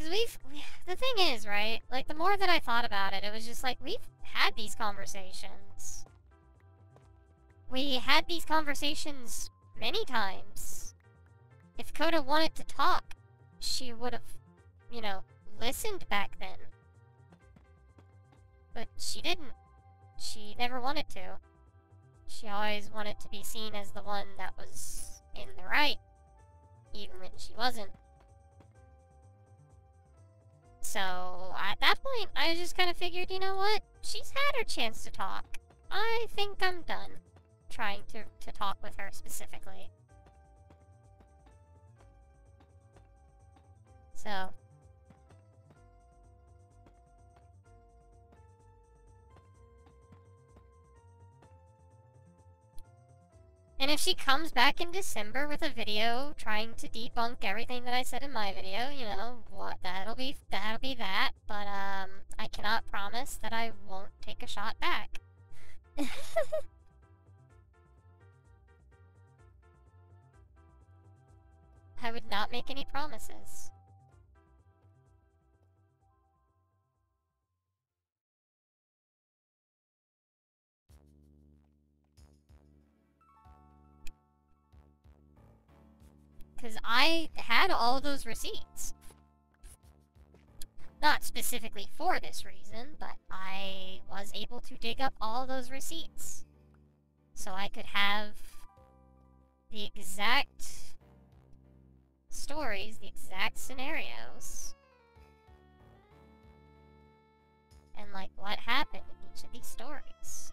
Because we've, we, the thing is, right, like, the more that I thought about it, it was just like, we've had these conversations. We had these conversations many times. If Coda wanted to talk, she would have, you know, listened back then. But she didn't. She never wanted to. She always wanted to be seen as the one that was in the right, even when she wasn't. So, at that point, I just kind of figured, you know what? She's had her chance to talk. I think I'm done trying to, to talk with her specifically. So, And if she comes back in December with a video trying to debunk everything that I said in my video, you know, what that'll be that'll be that, but um I cannot promise that I won't take a shot back. I would not make any promises. Because I had all those receipts. Not specifically for this reason, but I was able to dig up all those receipts. So I could have the exact stories, the exact scenarios. And like what happened in each of these stories.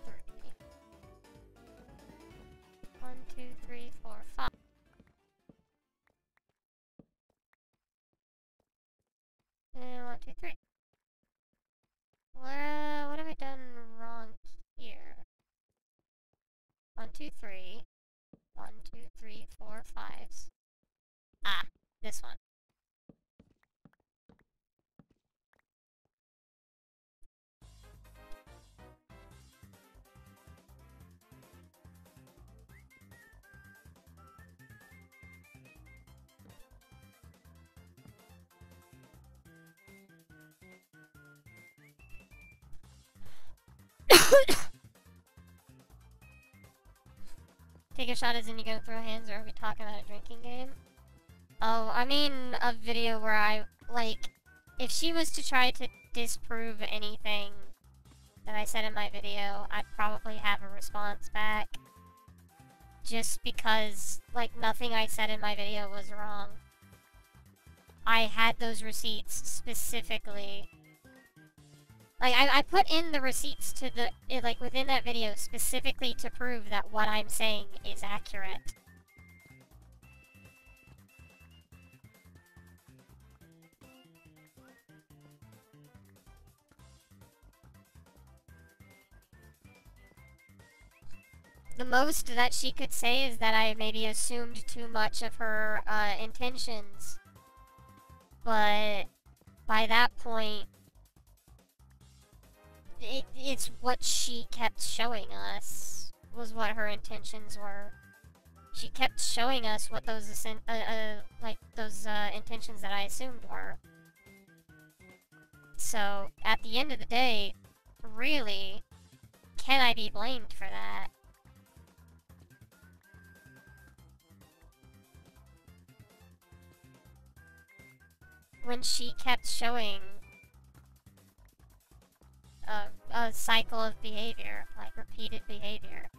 this one. Take a shot as in you gonna throw hands or are we talking about a drinking game? Oh, I mean a video where I, like, if she was to try to disprove anything that I said in my video, I'd probably have a response back. Just because, like, nothing I said in my video was wrong. I had those receipts specifically like, I, I put in the receipts to the, eh, like, within that video specifically to prove that what I'm saying is accurate. The most that she could say is that I maybe assumed too much of her, uh, intentions. But, by that point, it, it's what she kept showing us was what her intentions were. she kept showing us what those uh, uh, like those uh, intentions that I assumed were. So at the end of the day, really, can I be blamed for that? When she kept showing a, a cycle of behavior, like repeated behavior.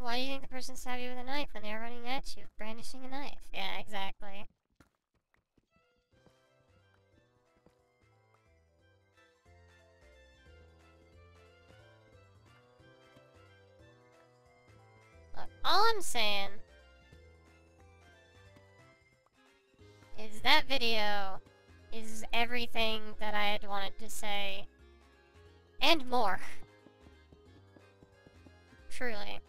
Why do you think the person stabbed you with a knife when they were running at you, brandishing a knife? Yeah, exactly. Look, all I'm saying is that video is everything that I had wanted to say. And more. Truly.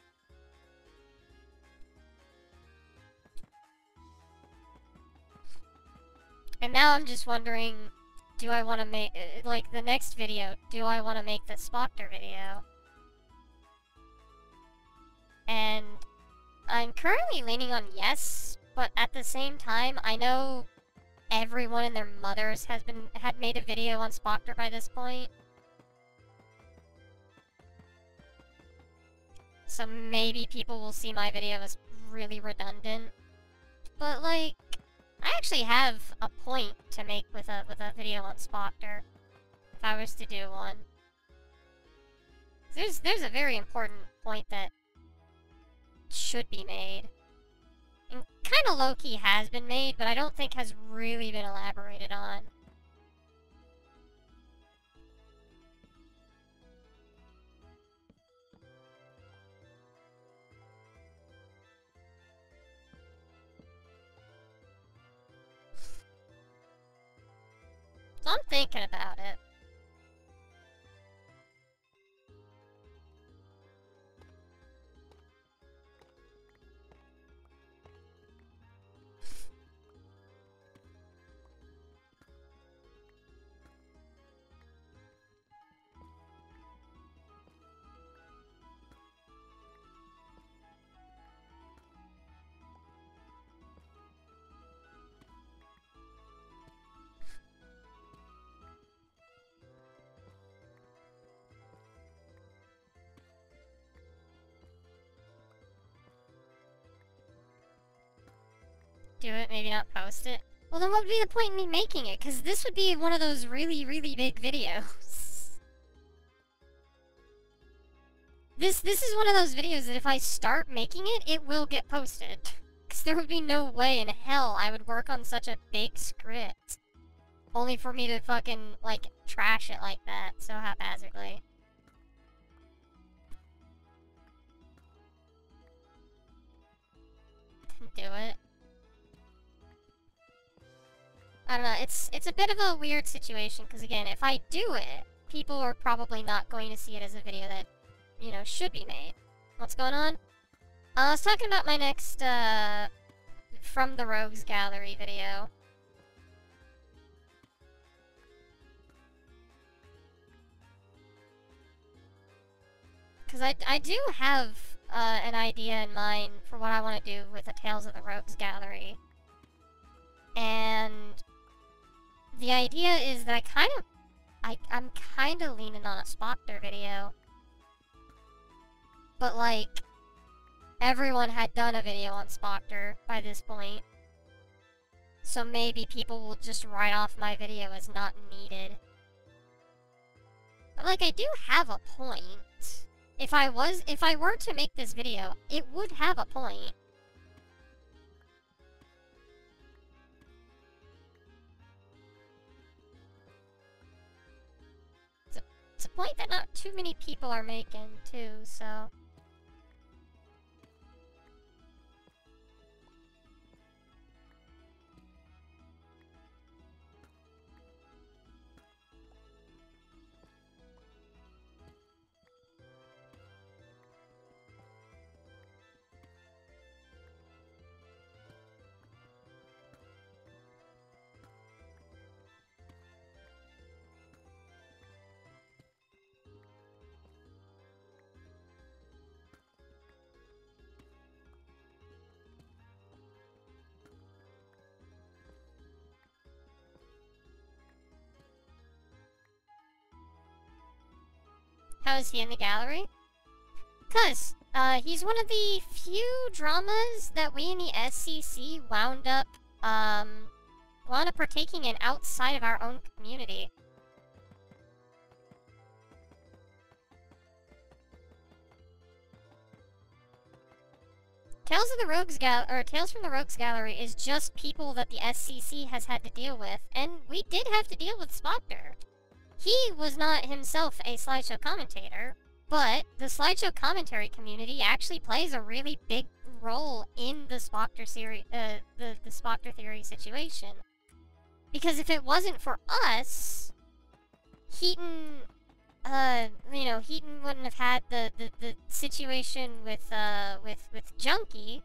And now I'm just wondering, do I want to make, uh, like, the next video, do I want to make the Spocter video? And I'm currently leaning on yes, but at the same time, I know everyone and their mothers has been, had made a video on Spocter by this point. So maybe people will see my video as really redundant. But, like, I actually have a point to make with a with a video on Spocter. If I was to do one. There's there's a very important point that should be made. And kinda low-key has been made, but I don't think has really been elaborated on. So I'm thinking about it. It, maybe not post it. Well, then what would be the point in me making it? Because this would be one of those really, really big videos. This, this is one of those videos that if I start making it, it will get posted. Because there would be no way in hell I would work on such a big script. Only for me to fucking, like, trash it like that so haphazardly. Do it. I don't know, it's it's a bit of a weird situation, because again, if I do it, people are probably not going to see it as a video that, you know, should be made. What's going on? Uh, I was talking about my next, uh, From the Rogues Gallery video. Because I, I do have uh, an idea in mind for what I want to do with the Tales of the Rogues Gallery. And the idea is that I kind of... I, I'm kind of leaning on a Spocter video. But, like, everyone had done a video on Spocter by this point. So maybe people will just write off my video as not needed. But, like, I do have a point. If I was- if I were to make this video, it would have a point. Point that not too many people are making, too, so... How is he in the gallery? Cause, uh, he's one of the few dramas that we in the SCC wound up, um, wound up partaking in outside of our own community. Tales of the Rogues Gal or Tales from the Rogues Gallery is just people that the SCC has had to deal with, and we did have to deal with Spocter. He was not himself a slideshow commentator, but the slideshow commentary community actually plays a really big role in the Spocter series, uh, the the Spocter theory situation. Because if it wasn't for us, Heaton, uh, you know, Heaton wouldn't have had the, the, the situation with, uh, with, with Junkie,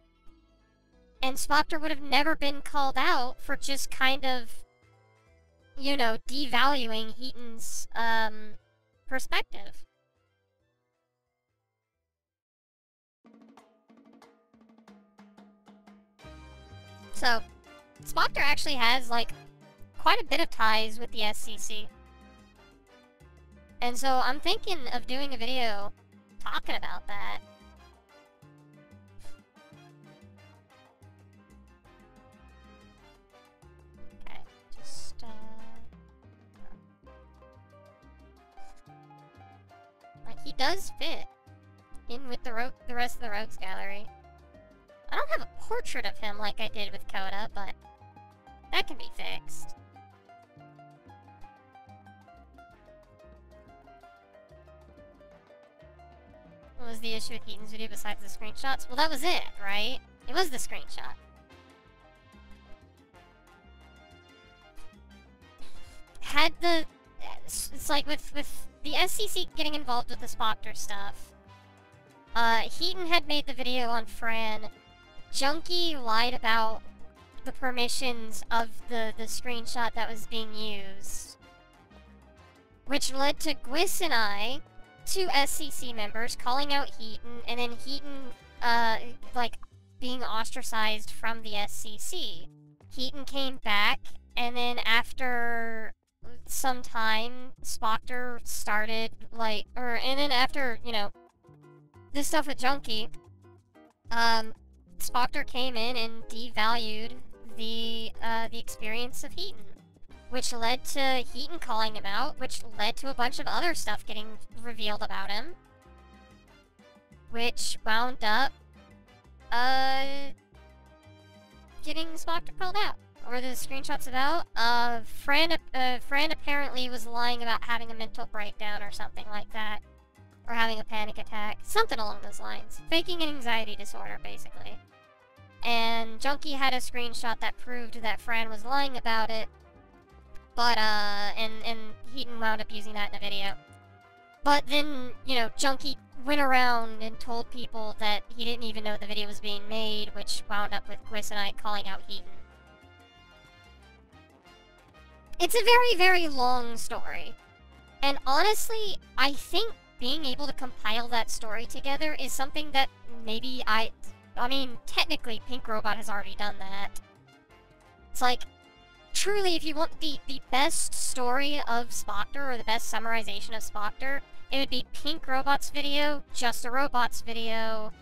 and Spocter would have never been called out for just kind of you know, devaluing Heaton's, um, perspective. So, Spocter actually has, like, quite a bit of ties with the SCC. And so I'm thinking of doing a video talking about that. He does fit in with the ro the rest of the Rogues Gallery. I don't have a portrait of him like I did with Coda, but that can be fixed. What was the issue with Heaton's video besides the screenshots? Well, that was it, right? It was the screenshot. Had the... It's like with, with the SCC getting involved with the Spocter stuff. Uh, Heaton had made the video on Fran. Junkie lied about the permissions of the, the screenshot that was being used. Which led to Gwiss and I, two SCC members, calling out Heaton, and then Heaton, uh, like, being ostracized from the SCC. Heaton came back, and then after some time, Spocter started, like, or, and then after, you know, this stuff with Junkie, um, Spocter came in and devalued the, uh, the experience of Heaton. Which led to Heaton calling him out, which led to a bunch of other stuff getting revealed about him. Which wound up, uh, getting Spocter called out or the screenshots about, uh, Fran, uh, Fran apparently was lying about having a mental breakdown or something like that. Or having a panic attack. Something along those lines. Faking an anxiety disorder, basically. And Junkie had a screenshot that proved that Fran was lying about it. But, uh, and, and Heaton wound up using that in a video. But then, you know, Junkie went around and told people that he didn't even know the video was being made, which wound up with Chris and I calling out Heaton. It's a very, very long story. And honestly, I think being able to compile that story together is something that maybe I... I mean, technically, Pink Robot has already done that. It's like, truly, if you want the, the best story of Spocter, or the best summarization of Spocter, it would be Pink Robot's video, Just a Robot's video,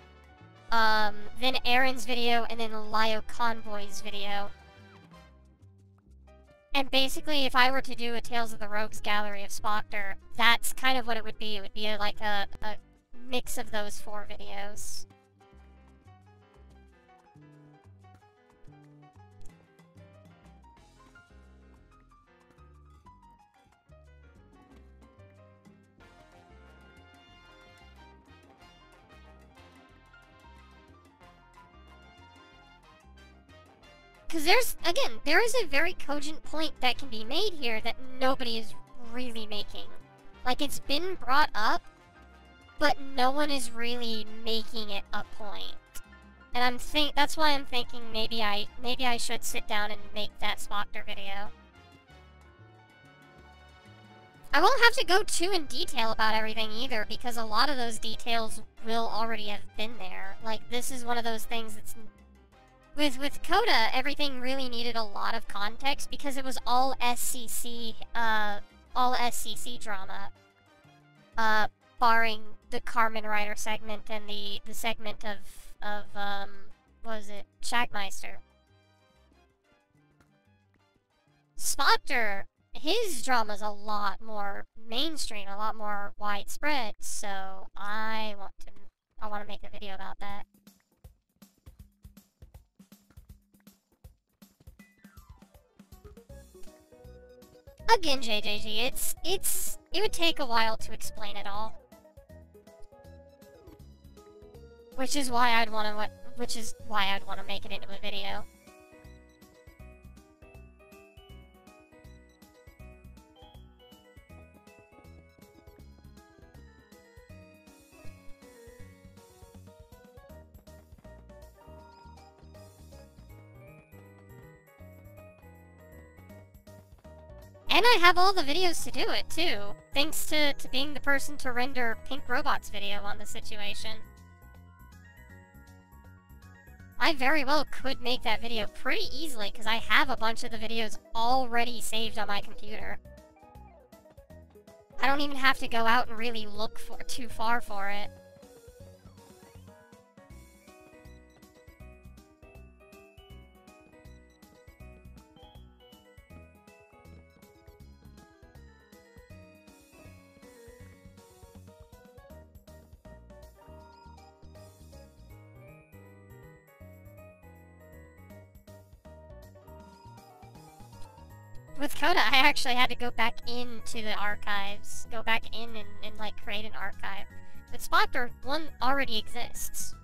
um, then Aaron's video, and then Lio Convoy's video. And basically, if I were to do a Tales of the Rogues Gallery of Spocter, that's kind of what it would be. It would be a, like a, a mix of those four videos. Because there's, again, there is a very cogent point that can be made here that nobody is really making. Like, it's been brought up, but no one is really making it a point. And I'm think that's why I'm thinking maybe I maybe I should sit down and make that Spocter video. I won't have to go too in detail about everything either, because a lot of those details will already have been there. Like, this is one of those things that's... With, with Coda, everything really needed a lot of context, because it was all SCC, uh, all SCC drama. Uh, barring the Carmen Rider segment and the, the segment of, of, um, what was it? Shackmeister. Spocter his drama's a lot more mainstream, a lot more widespread, so I want to I want to make a video about that. Again, JJG, it's it's it would take a while to explain it all. Which is why I'd want to which is why I'd want to make it into a video. Have all the videos to do it, too. Thanks to, to being the person to render Pink Robot's video on the situation. I very well could make that video pretty easily, because I have a bunch of the videos already saved on my computer. I don't even have to go out and really look for too far for it. Coda, I actually had to go back into the archives, go back in and, and like create an archive. But Spocter, one already exists.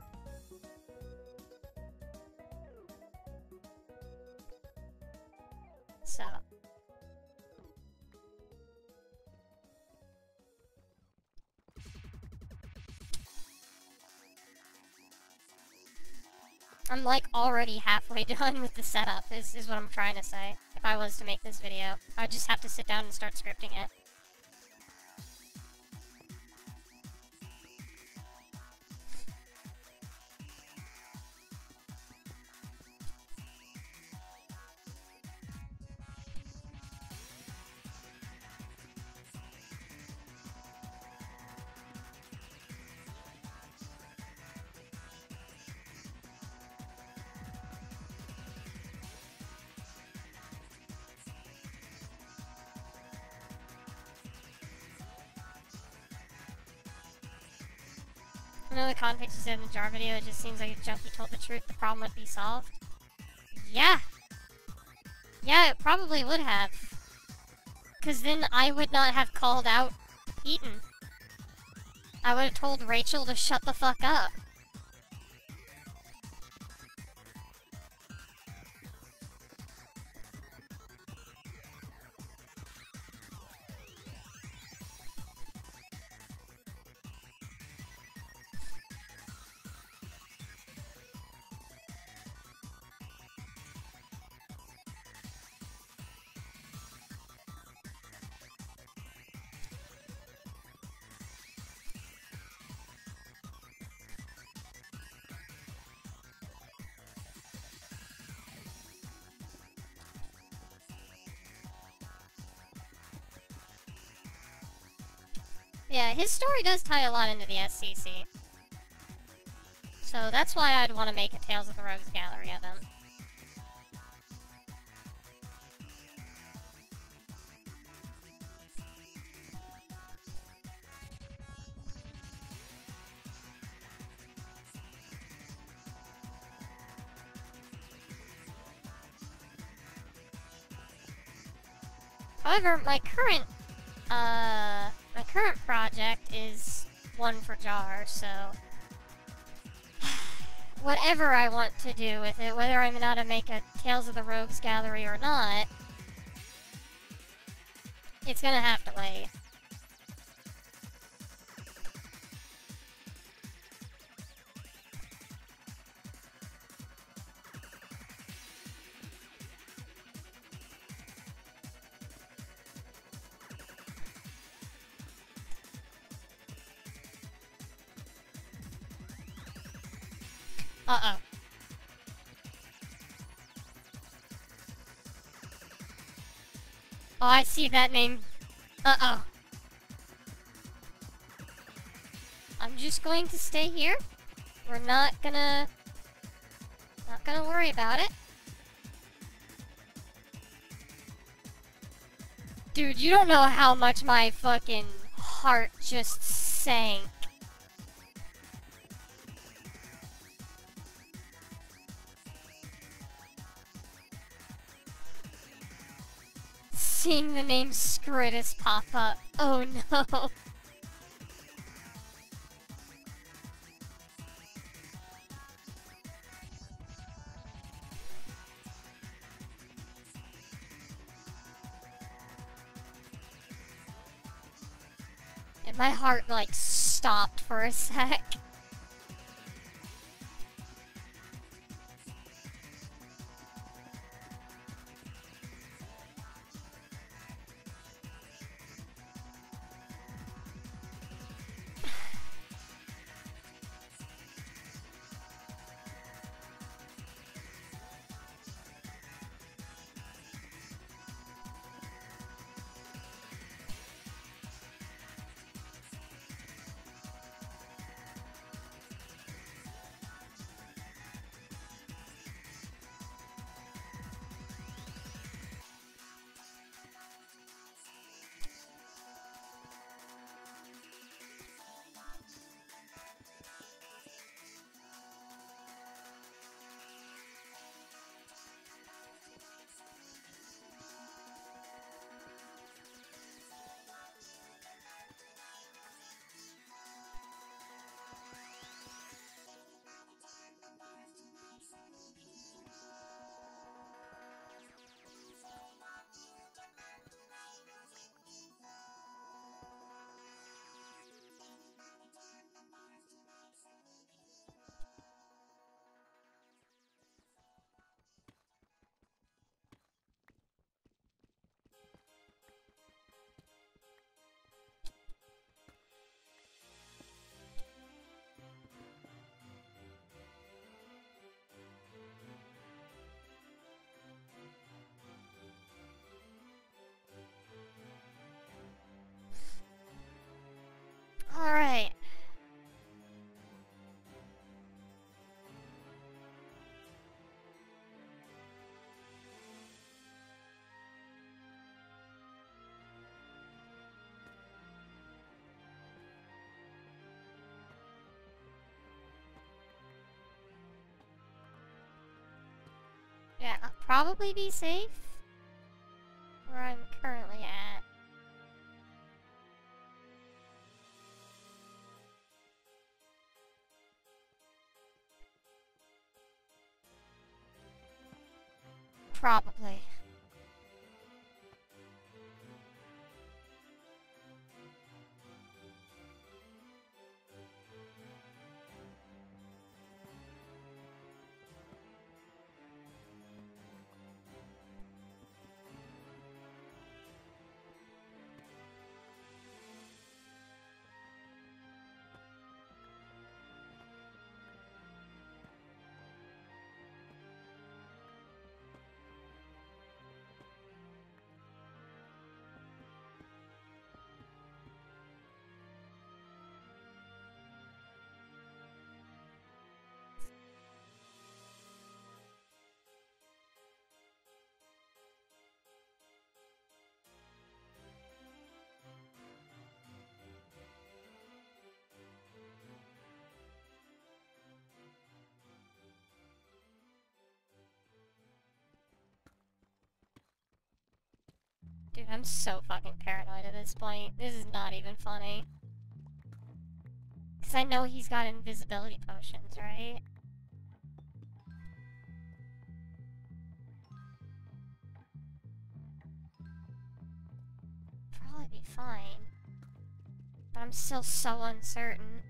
I'm like already halfway done with the setup, is, is what I'm trying to say if I was to make this video. I would just have to sit down and start scripting it. Context you in the jar video, it just seems like if Junkie told the truth, the problem would be solved. Yeah. Yeah, it probably would have. Because then I would not have called out Heaton. I would have told Rachel to shut the fuck up. Yeah, his story does tie a lot into the SCC. So that's why I'd want to make a Tales of the Rogues gallery of him. However, my current, uh, current project is one for jar, so whatever I want to do with it, whether I'm to make a Tales of the Rogues Gallery or not, it's gonna have to I see that name. Uh-oh. I'm just going to stay here. We're not gonna... Not gonna worry about it. Dude, you don't know how much my fucking heart just sank. Seeing the name Skritus pop up. Oh no. And my heart like stopped for a sec. Alright. Yeah, I'll probably be safe where I'm currently Dude, I'm so fucking paranoid at this point. This is not even funny. Because I know he's got invisibility potions, right? Probably be fine. But I'm still so uncertain.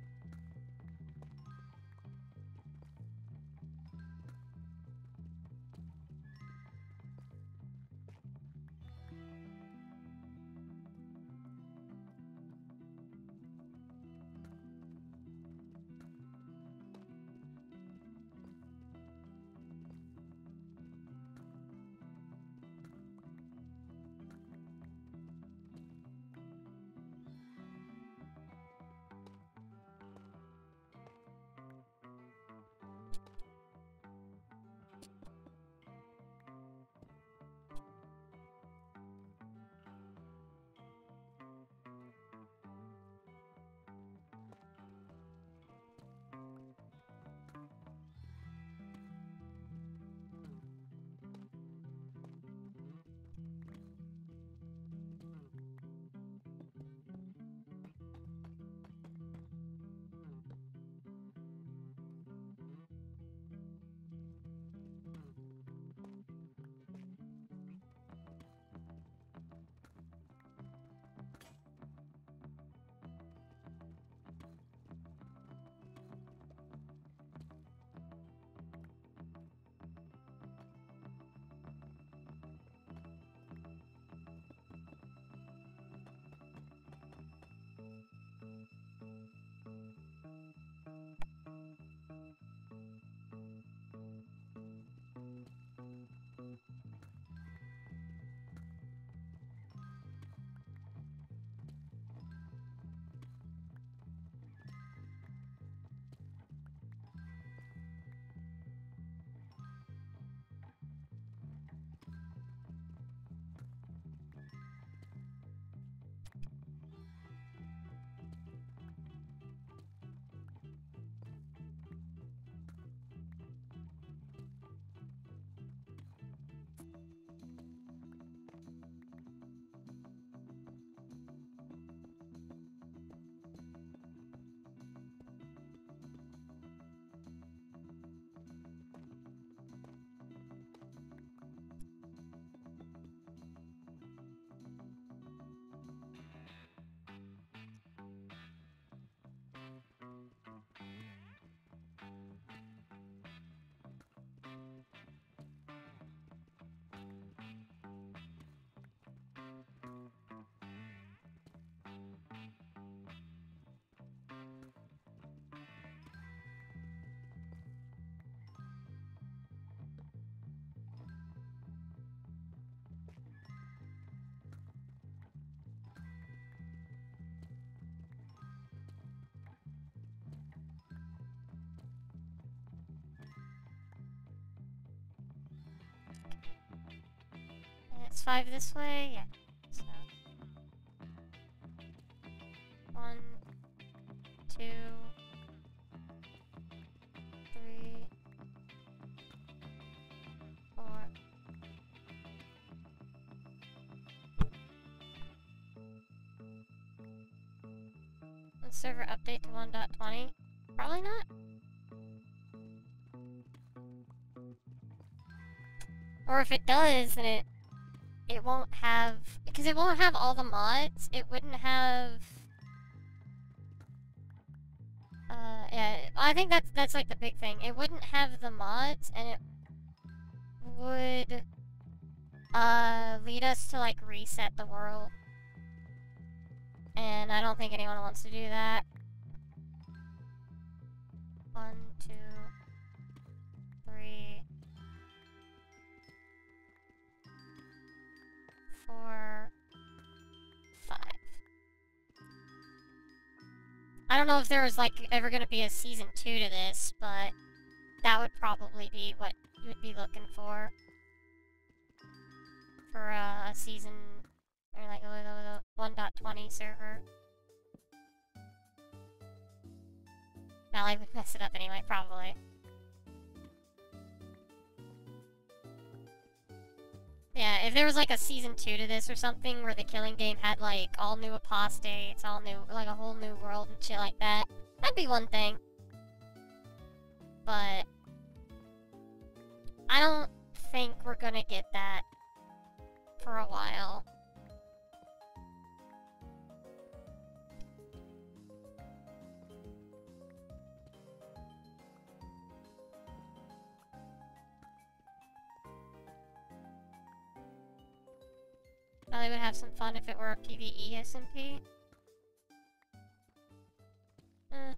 It's five this way? Yeah. So. One, two, three, four. Let's server update to 1.20. Probably not. Or if it does, then it have because it won't have all the mods. It wouldn't have. Uh, yeah, I think that's that's like the big thing. It wouldn't have the mods, and it would uh lead us to like reset the world. And I don't think anyone wants to do that. There was like ever gonna be a season two to this, but that would probably be what you would be looking for for uh, a season or like a little 1.20 server. Valley would mess it up anyway, probably. Yeah, if there was like a season two to this or something where the killing game had like all new apostates, all new, like a whole new world and shit like that, that'd be one thing. But I don't think we're gonna get that for a while. Probably would have some fun if it were a PvE SMP. Eh.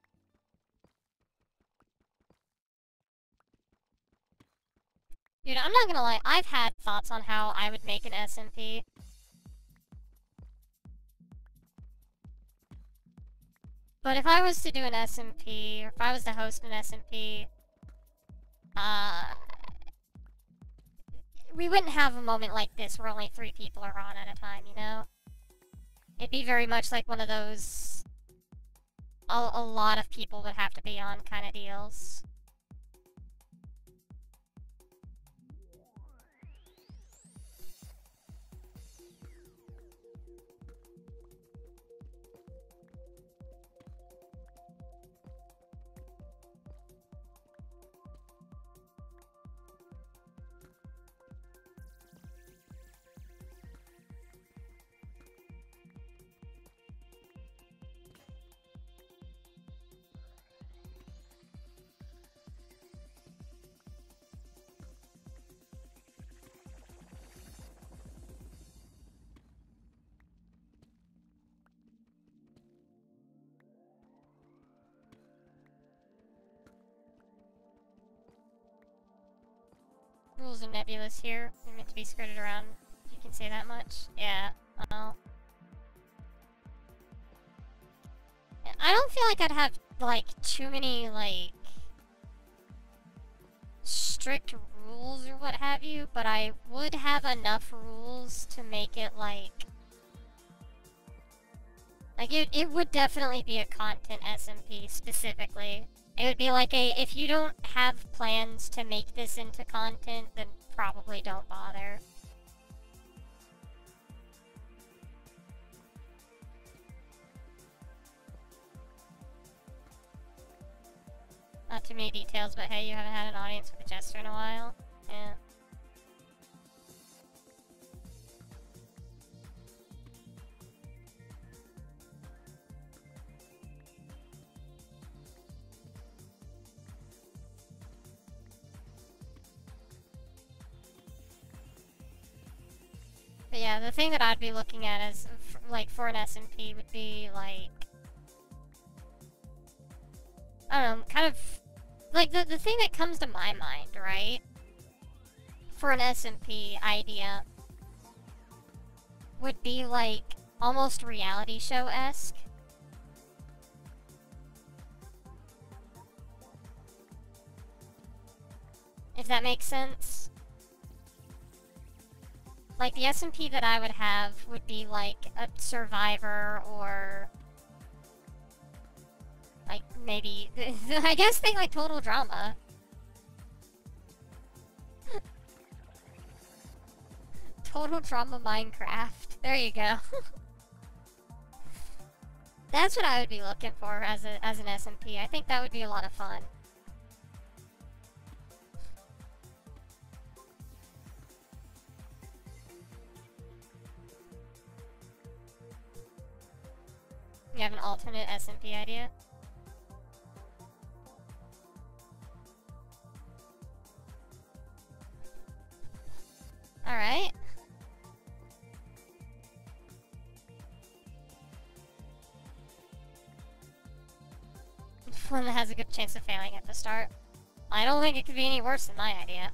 Dude, I'm not gonna lie, I've had thoughts on how I would make an SMP. But if I was to do an SMP, or if I was to host an SMP, uh, we wouldn't have a moment like this where only three people are on at a time, you know? It'd be very much like one of those... A, a lot of people would have to be on kind of deals. Rules are nebulous here. They're meant to be skirted around. You can say that much. Yeah. Well. I don't feel like I'd have, like, too many, like, strict rules or what have you, but I would have enough rules to make it, like... Like, it, it would definitely be a content SMP, specifically. It would be like a, if you don't have plans to make this into content, then probably don't bother. Not too many details, but hey, you haven't had an audience with a jester in a while. Yeah. But yeah, the thing that I'd be looking at is, like, for an SMP would be, like... I don't know, kind of... Like, the, the thing that comes to my mind, right? For an SMP idea would be, like, almost reality show-esque. If that makes sense. Like, the SMP that I would have would be, like, a Survivor or... Like, maybe... I guess they like Total Drama. Total Drama Minecraft. There you go. That's what I would be looking for as, a, as an SMP. I think that would be a lot of fun. You have an alternate SMP idea? Alright. One that has a good chance of failing at the start. I don't think it could be any worse than my idea.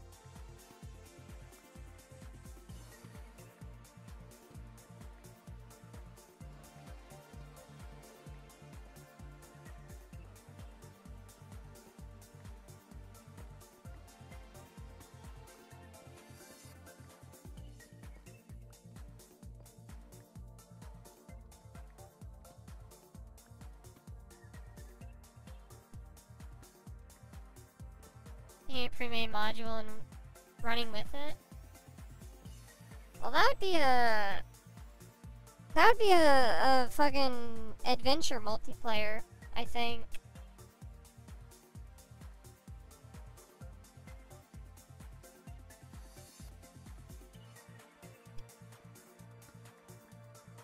Pre-made module and running with it. Well, that would be a... That would be a, a fucking adventure multiplayer, I think.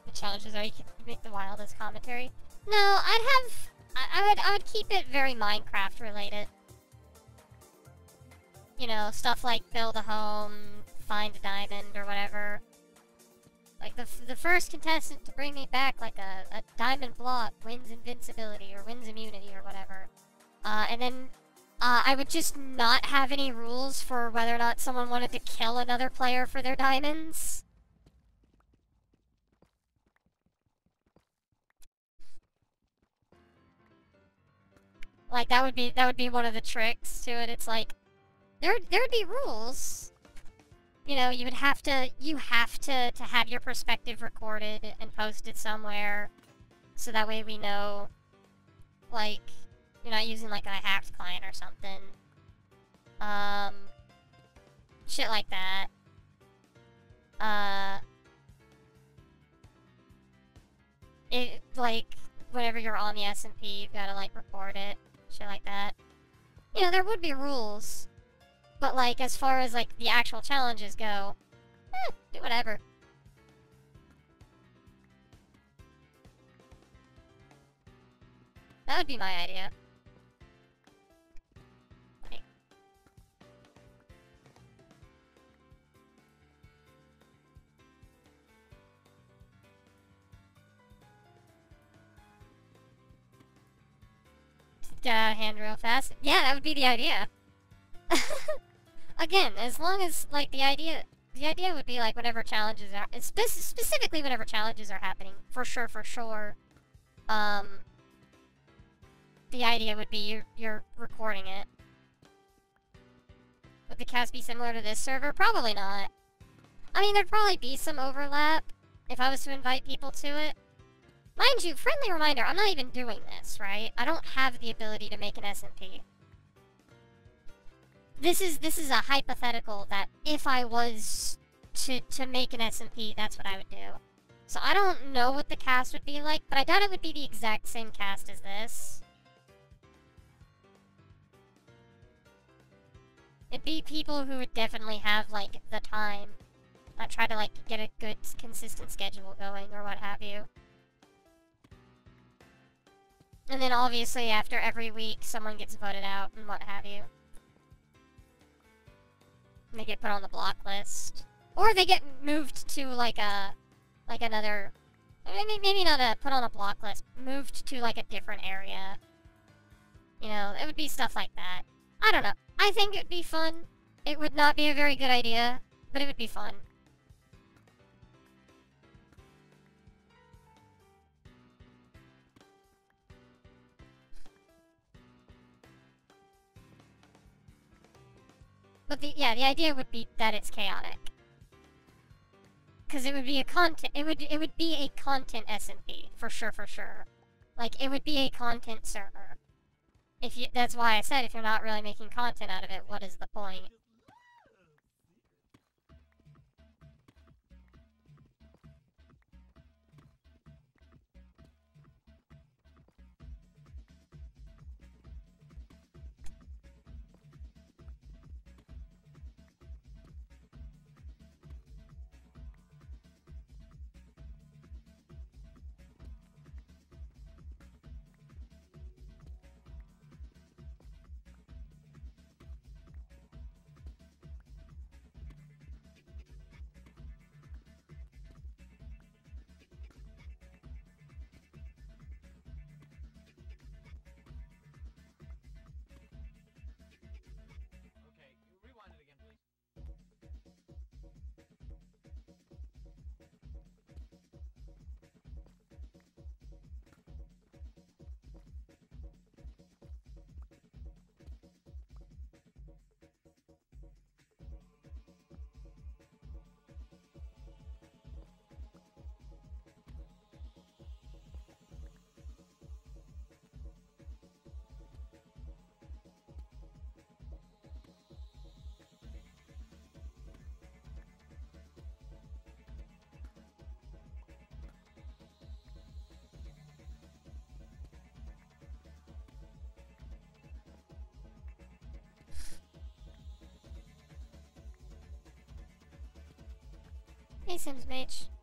The challenges are you can make the wildest commentary. No, I'd have... I, I would I would keep it very Minecraft related you know, stuff like build a home, find a diamond, or whatever. Like the the first contestant to bring me back like a, a diamond block wins invincibility or wins immunity or whatever. Uh, and then uh, I would just not have any rules for whether or not someone wanted to kill another player for their diamonds. Like that would be that would be one of the tricks to it. It's like there there'd be rules. You know, you would have to you have to to have your perspective recorded and posted somewhere, so that way we know, like, you're not using like a hacked client or something. Um, shit like that. Uh, it like whenever you're on the SMP, you've got to like report it, shit like that. You know, there would be rules, but like as far as like the actual challenges go, eh, do whatever. That would be my idea. Uh, hand real fast. Yeah, that would be the idea. Again, as long as like the idea, the idea would be like whatever challenges are, spe specifically whatever challenges are happening, for sure, for sure. Um, the idea would be you're, you're recording it. Would the cast be similar to this server? Probably not. I mean, there'd probably be some overlap if I was to invite people to it. Mind you, friendly reminder, I'm not even doing this, right? I don't have the ability to make an SMP. This is this is a hypothetical that if I was to to make an SMP, that's what I would do. So I don't know what the cast would be like, but I doubt it would be the exact same cast as this. It'd be people who would definitely have, like, the time. Not try to, like, get a good, consistent schedule going or what have you. And then obviously after every week, someone gets voted out and what have you. And they get put on the block list. Or they get moved to, like, a... Like another... Maybe, maybe not a put on a block list. Moved to, like, a different area. You know, it would be stuff like that. I don't know. I think it'd be fun. It would not be a very good idea, but it would be fun. But the yeah, the idea would be that it's chaotic. Cause it would be a content it would it would be a content SMP, for sure, for sure. Like it would be a content server. If you that's why I said if you're not really making content out of it, what is the point? Hey Sims Mage.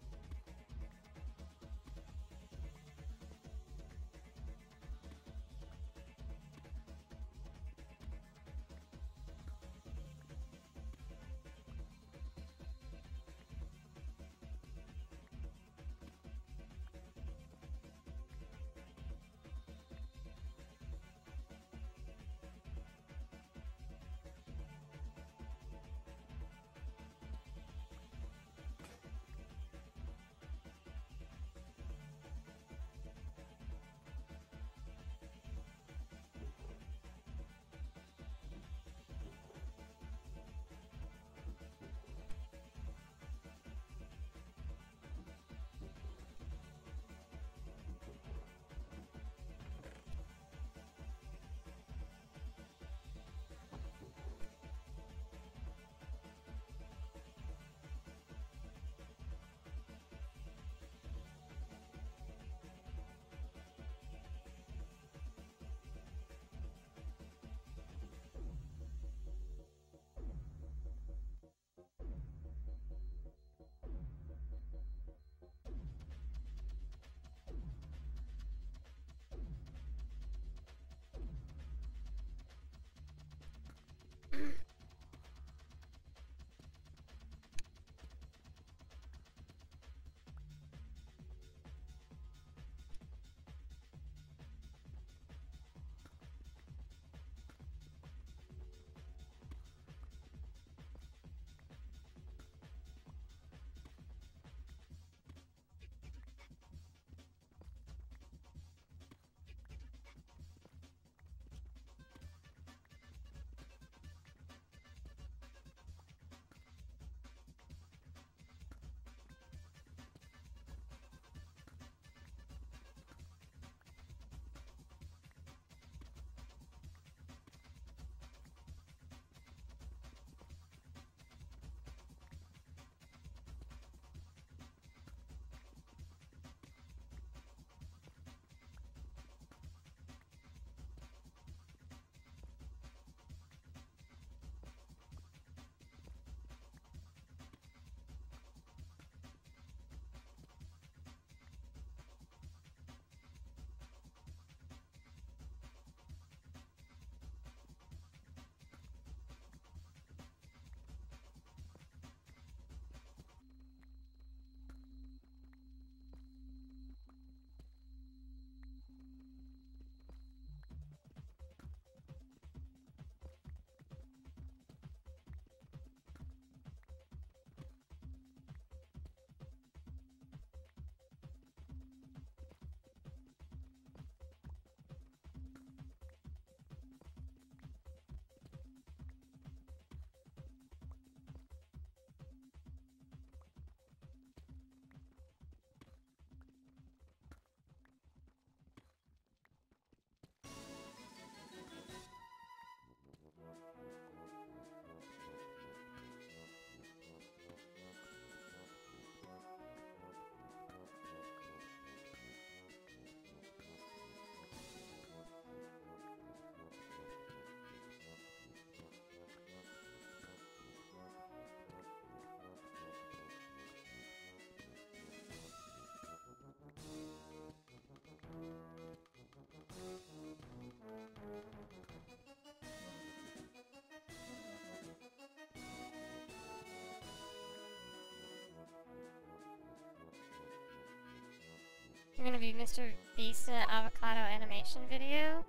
You're gonna be Mr. Beast uh, avocado animation video?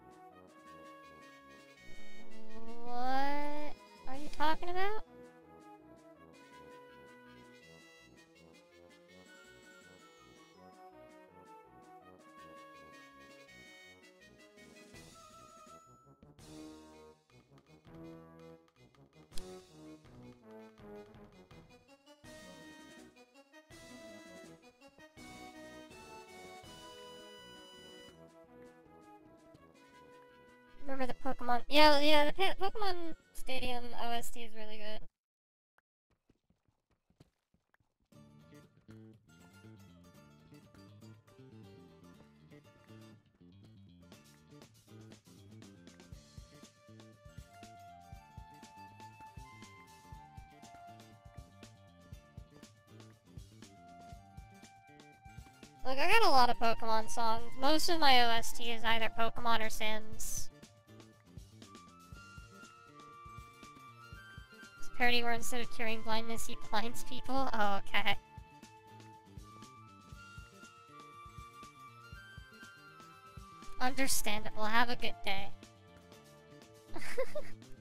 Pokemon? Yeah, yeah, the Pokemon Stadium OST is really good. Look, I got a lot of Pokemon songs. Most of my OST is either Pokemon or Sims. It's a parody where instead of curing blindness, he blinds people? Oh, okay. Understandable. Have a good day.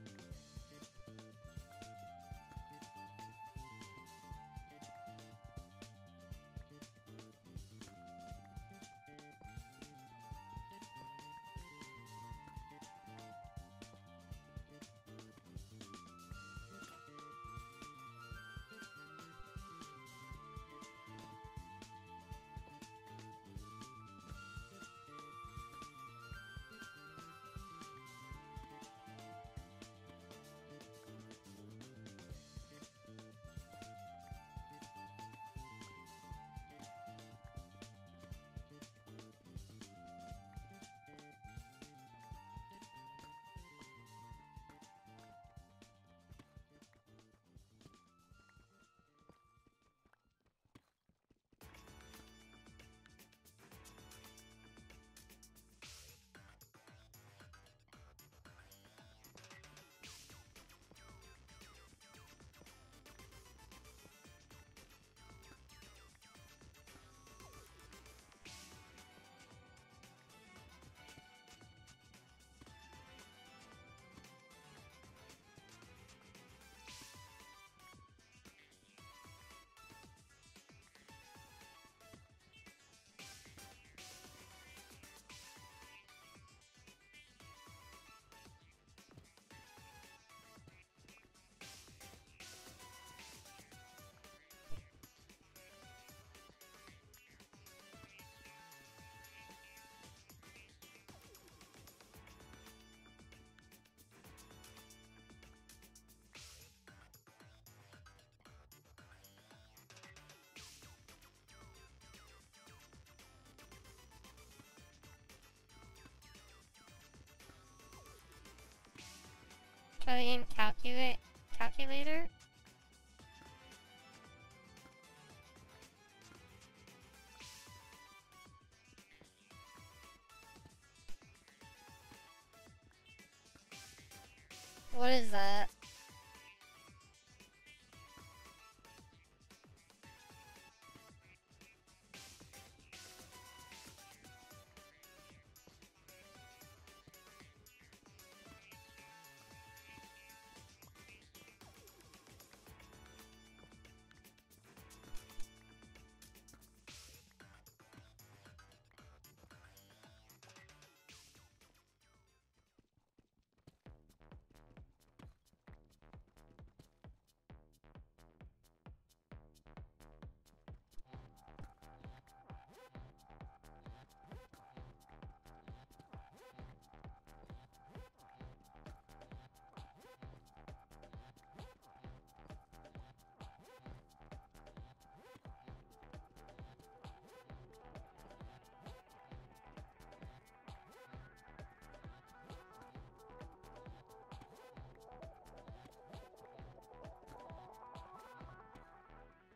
Calculate calculator.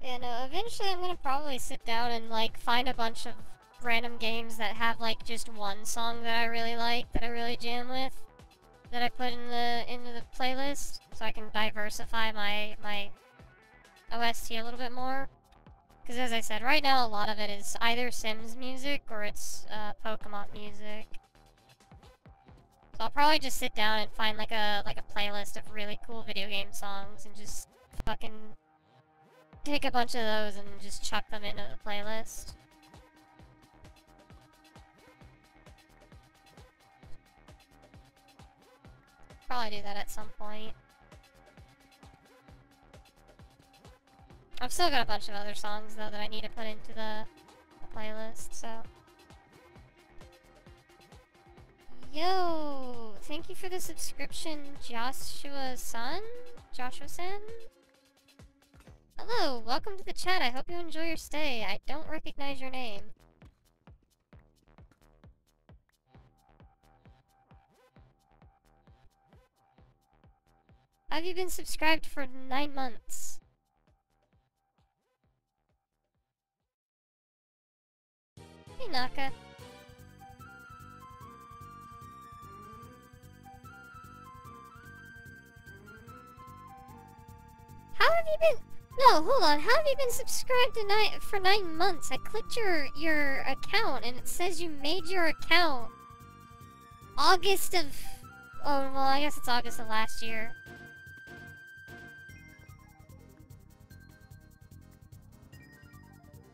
Yeah, no, eventually I'm gonna probably sit down and, like, find a bunch of random games that have, like, just one song that I really like, that I really jam with, that I put in the, into the playlist, so I can diversify my, my OST a little bit more. Because as I said, right now a lot of it is either Sims music or it's uh, Pokemon music. So I'll probably just sit down and find like a like a playlist of really cool video game songs and just fucking take a bunch of those and just chuck them into the playlist. Probably do that at some point. I've still got a bunch of other songs though that I need to put into the, playlist, so. Yo! Thank you for the subscription, Joshua Sun? Joshua San? Hello, welcome to the chat. I hope you enjoy your stay. I don't recognize your name. Have you been subscribed for nine months? Hey, Naka. How have you been? No, hold on. How have you been subscribed to nine for nine months? I clicked your your account and it says you made your account August of. Oh well, I guess it's August of last year.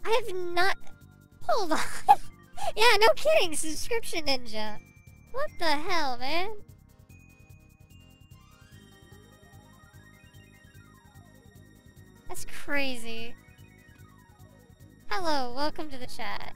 I have not. Hold on. yeah, no kidding. Subscription Ninja. What the hell, man? That's crazy. Hello, welcome to the chat.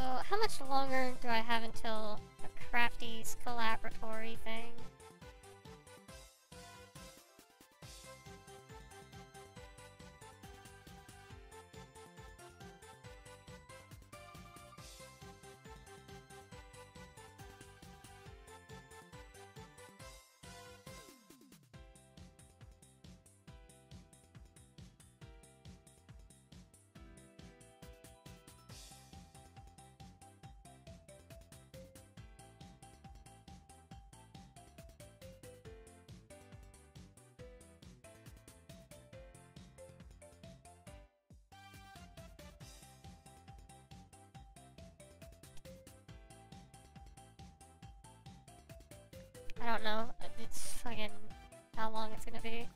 How much longer do I have until a Crafty's collaboratory thing? Don't know. It's fucking how long it's gonna be.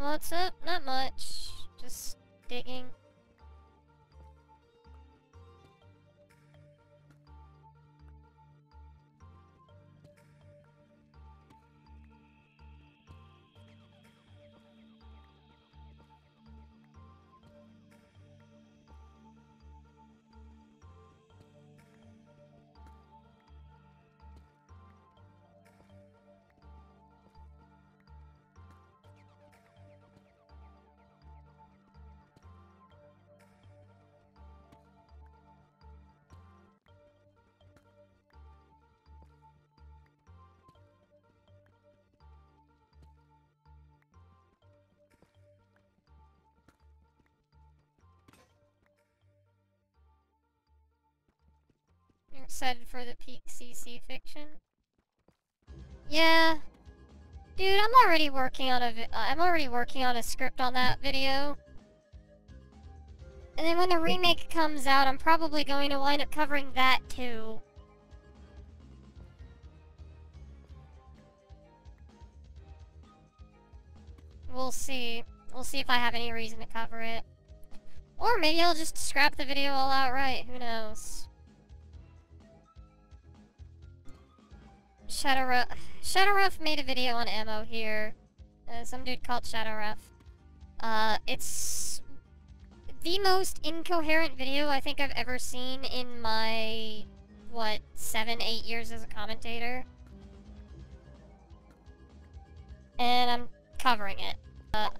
What's up? Not much. Just digging. Excited for the peak CC fiction? Yeah. Dude, I'm already working on a vi- uh, I'm already working on a script on that video. And then when the remake comes out, I'm probably going to wind up covering that too. We'll see. We'll see if I have any reason to cover it. Or maybe I'll just scrap the video all outright, who knows. Shadowruff, Shadowruff made a video on ammo here. Uh, some dude called Shadowruff. Uh, it's the most incoherent video I think I've ever seen in my, what, seven, eight years as a commentator. And I'm covering it. Uh,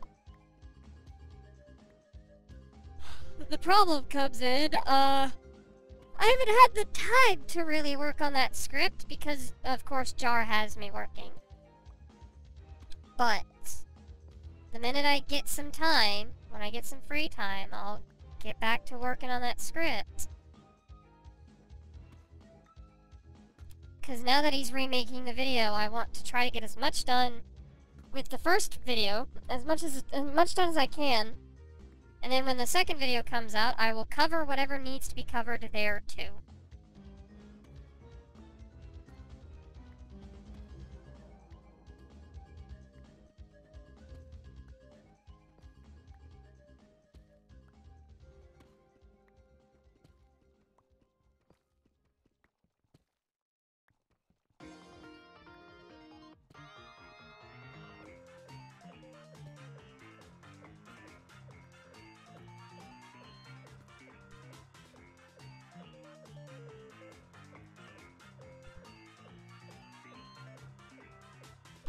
the problem comes in, uh... I haven't had the time to really work on that script because, of course, Jar has me working. But, the minute I get some time, when I get some free time, I'll get back to working on that script. Because now that he's remaking the video, I want to try to get as much done with the first video, as much as, as much done as I can, and then when the second video comes out, I will cover whatever needs to be covered there too.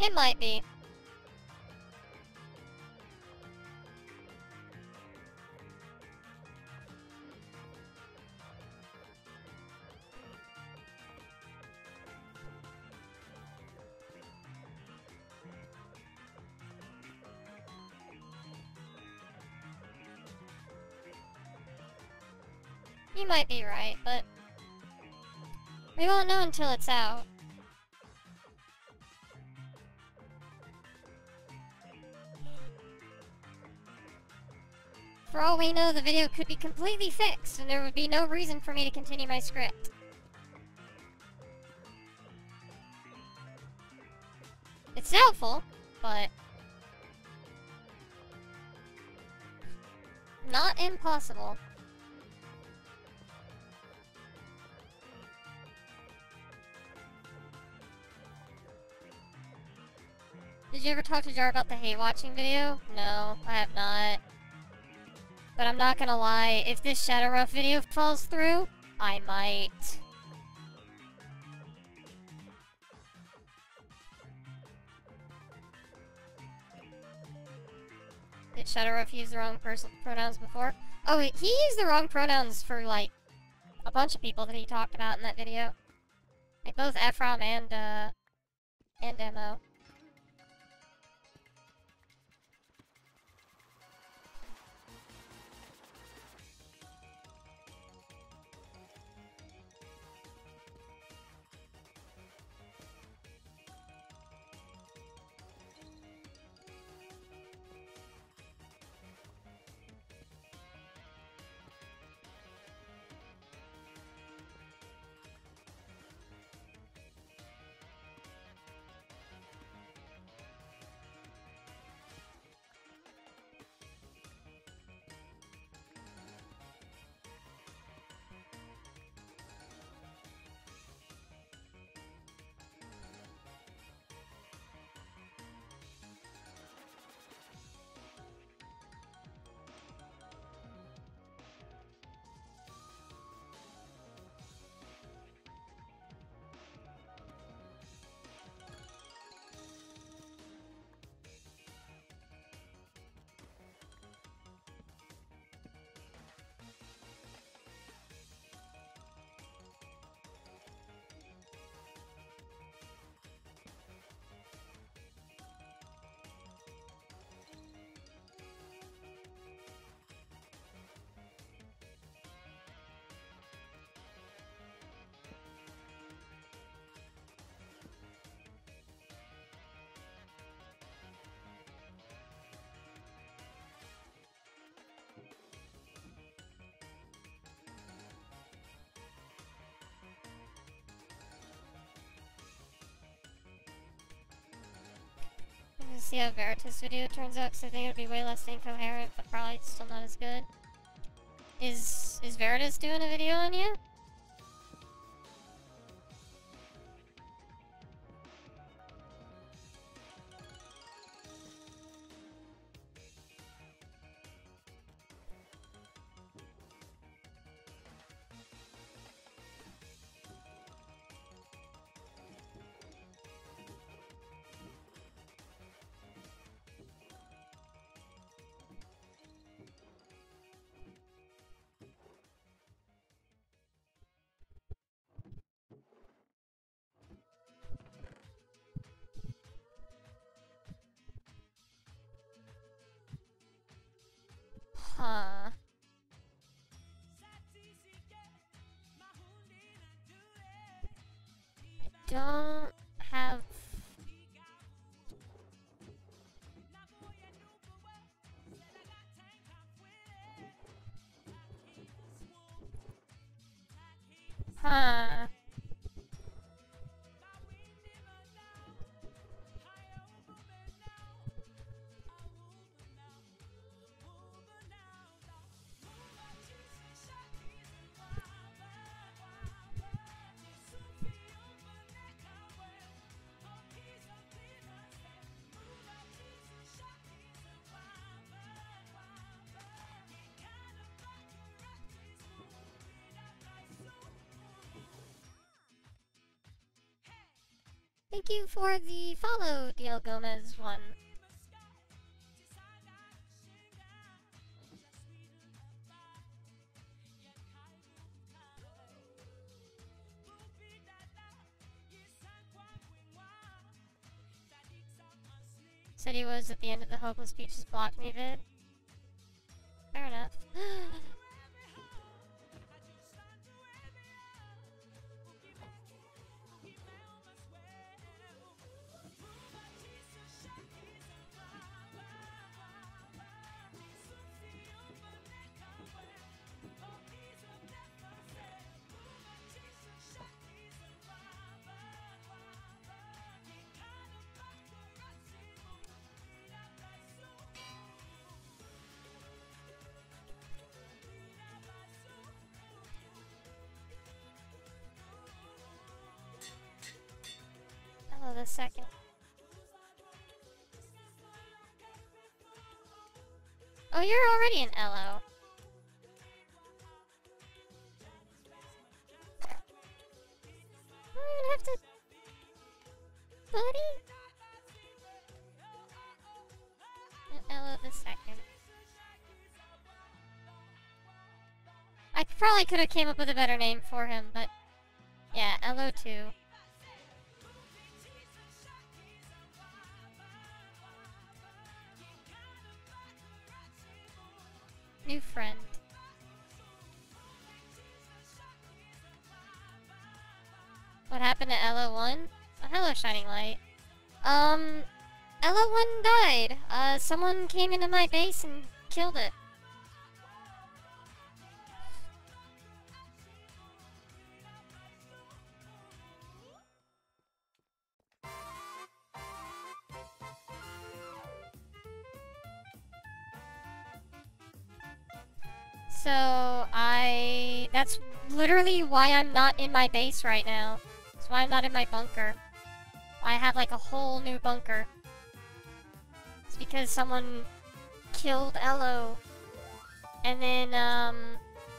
It might be. You might be right, but we won't know until it's out. For all we know, the video could be completely fixed, and there would be no reason for me to continue my script. It's doubtful, but... Not impossible. Did you ever talk to Jar about the hate watching video? No, I have not. But I'm not gonna lie, if this Shadowruff video falls through, I might. Did Shadowruff use the wrong pronouns before? Oh, wait, he used the wrong pronouns for, like, a bunch of people that he talked about in that video. Like, both Ephraim and, uh, and Demo. See how Veritas' video turns out, because I think it would be way less incoherent, but probably still not as good. Is is Veritas doing a video on you? Thank you for the follow, DL Gomez one. Said he was at the end of the Hopeless Beaches Block Me vid. Second. Oh, you're already an LO. I don't even have to. Buddy? An LO the second. I probably could have came up with a better name for him, but yeah, LO2. Came into my base and killed it. So, I... That's literally why I'm not in my base right now. That's why I'm not in my bunker. I have like a whole new bunker. Because someone killed Elo. And then, um...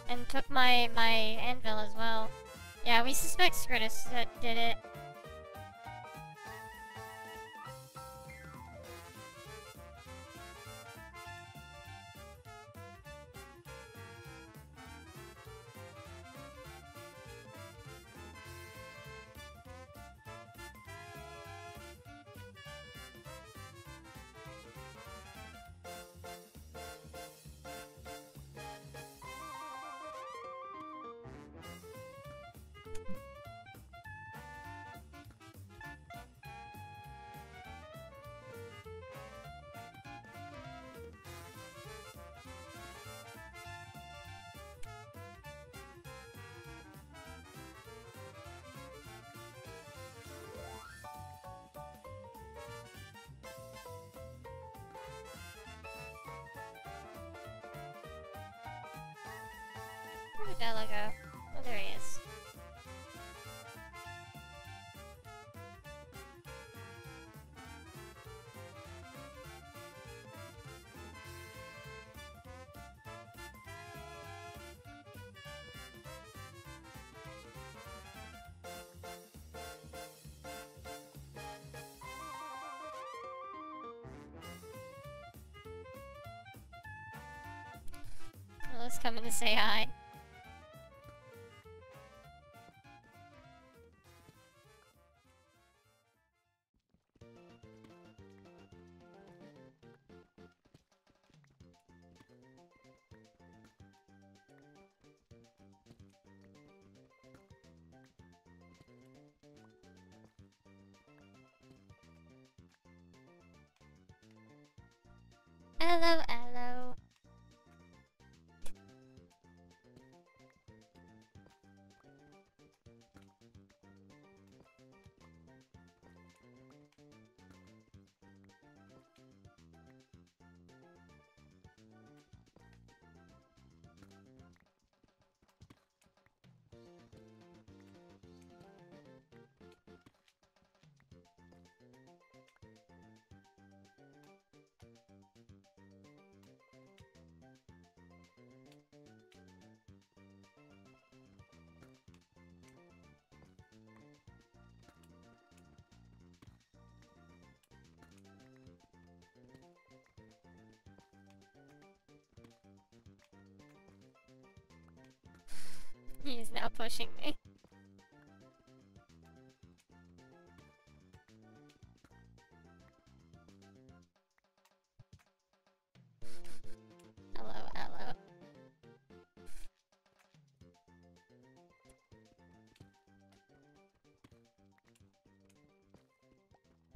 And took my, my anvil as well. Yeah, we suspect Skritus that did it. Did Ella go? Oh, there he is. Ella's coming to say hi. He is now pushing me. Hello, hello.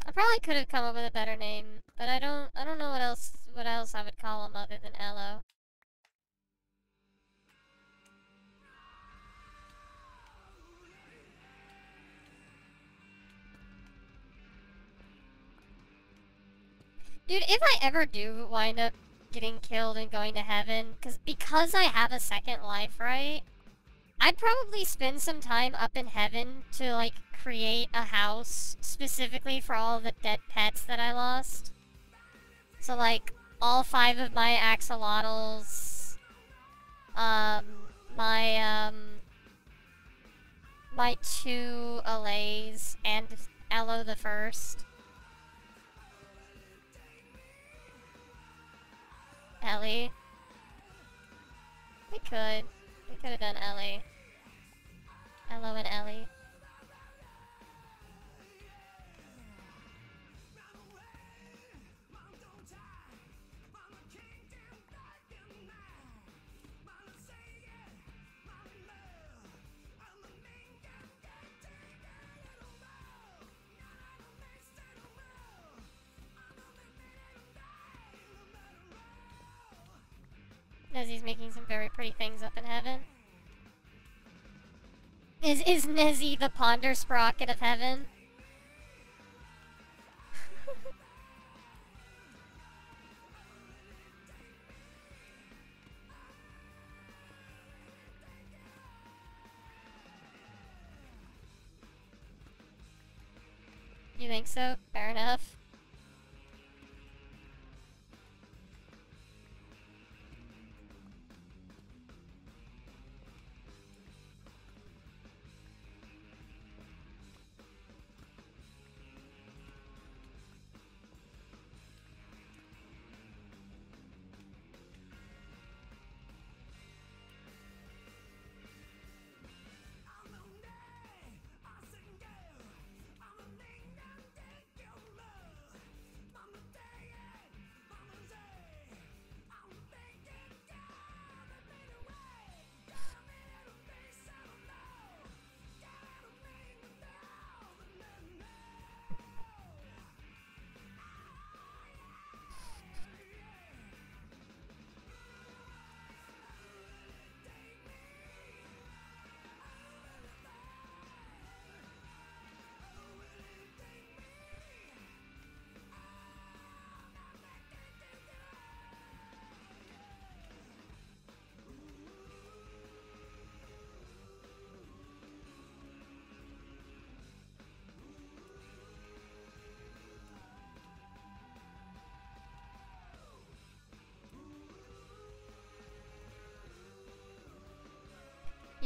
I probably could have come up with a better name, but I don't I don't know what else what else I would call him other than Elo. Dude, if I ever do wind up getting killed and going to heaven, cause because I have a second life, right? I'd probably spend some time up in heaven to like create a house specifically for all the dead pets that I lost. So like all five of my axolotls, um, my um, my two allays and Elo the first. Ellie. We could. We could have done Ellie. Elo and Ellie. Nezzy's making some very pretty things up in heaven. Is is Nezzy the ponder sprocket of heaven? you think so? Fair enough.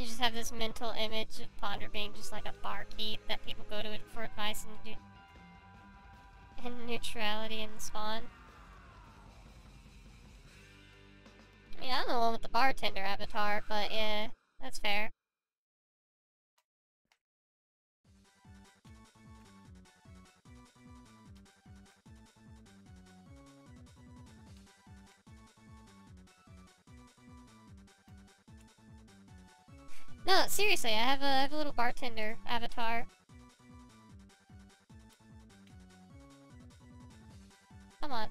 Just have this mental image of Ponder being just like a barkeep that people go to for advice and and neutrality in the spawn. Mean, I'm the one with the bartender avatar, but yeah, that's fair. Seriously, I have a, I have a little bartender avatar. Come on.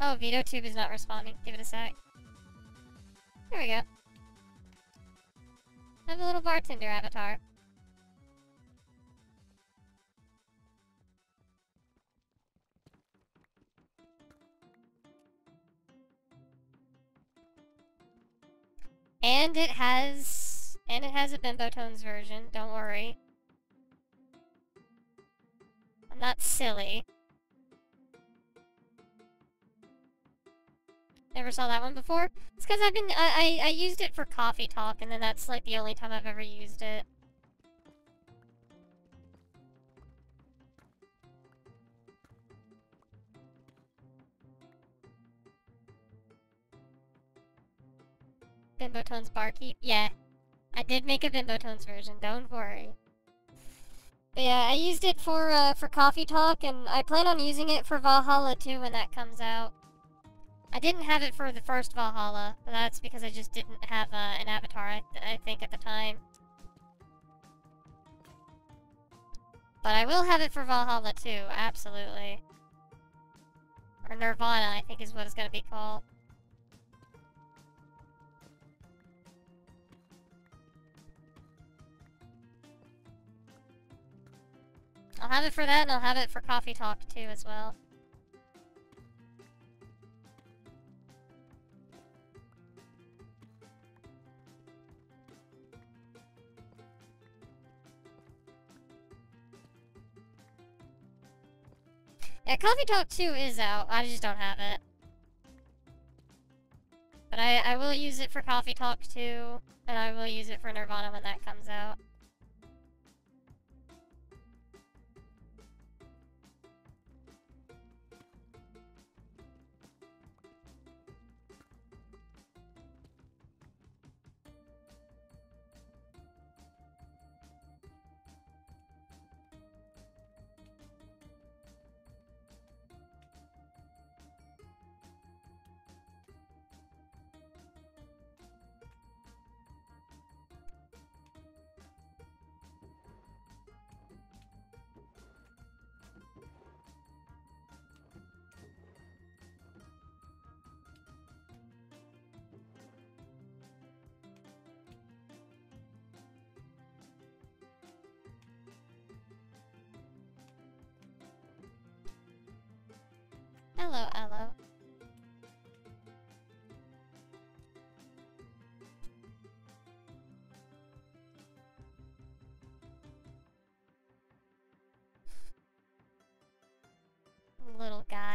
Oh, VitoTube is not responding. Give it a sec. There we go. I have a little bartender avatar. And it has a Bimbo Tones version, don't worry. I'm not silly. Never saw that one before? It's because I've been... I, I, I used it for coffee talk, and then that's like the only time I've ever used it. Bimbo Tones Barkeep? Yeah. I did make a Bimbo Tones version, don't worry. But yeah, I used it for, uh, for Coffee Talk, and I plan on using it for Valhalla too when that comes out. I didn't have it for the first Valhalla, but that's because I just didn't have uh, an avatar, I, th I think, at the time. But I will have it for Valhalla too, absolutely. Or Nirvana, I think is what it's gonna be called. I'll have it for that, and I'll have it for Coffee Talk too as well. Yeah, Coffee Talk 2 is out. I just don't have it. But I, I will use it for Coffee Talk 2, and I will use it for Nirvana when that comes out. Hello, hello. Little guy.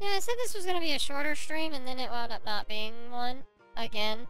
Yeah, I said this was gonna be a shorter stream, and then it wound up not being one. Again.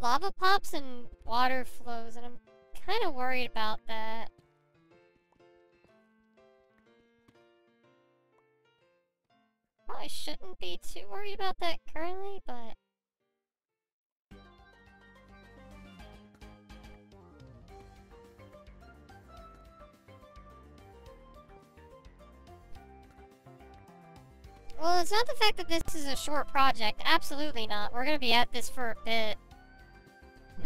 Lava pops and water flows, and I'm kind of worried about that. Probably shouldn't be too worried about that currently, but... Well, it's not the fact that this is a short project. Absolutely not. We're gonna be at this for a bit.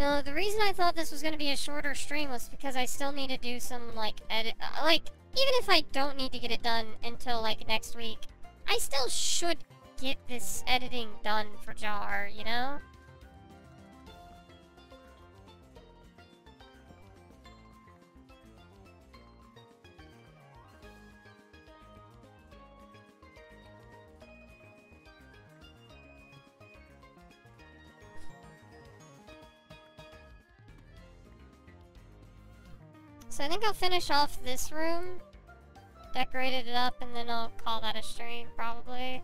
No, the reason I thought this was gonna be a shorter stream was because I still need to do some, like, edit- uh, like, even if I don't need to get it done until, like, next week, I still should get this editing done for JAR, you know? So I think I'll finish off this room, decorated it up, and then I'll call that a stream, probably.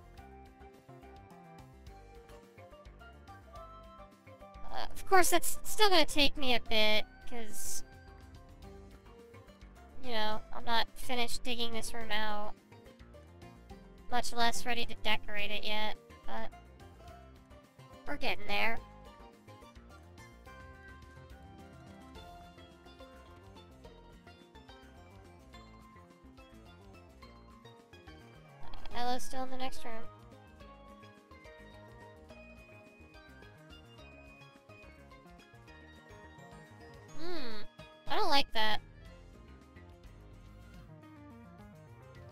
Uh, of course, that's still gonna take me a bit, because, you know, I'm not finished digging this room out. Much less ready to decorate it yet, but we're getting there. Ella's still in the next room. Hmm. I don't like that.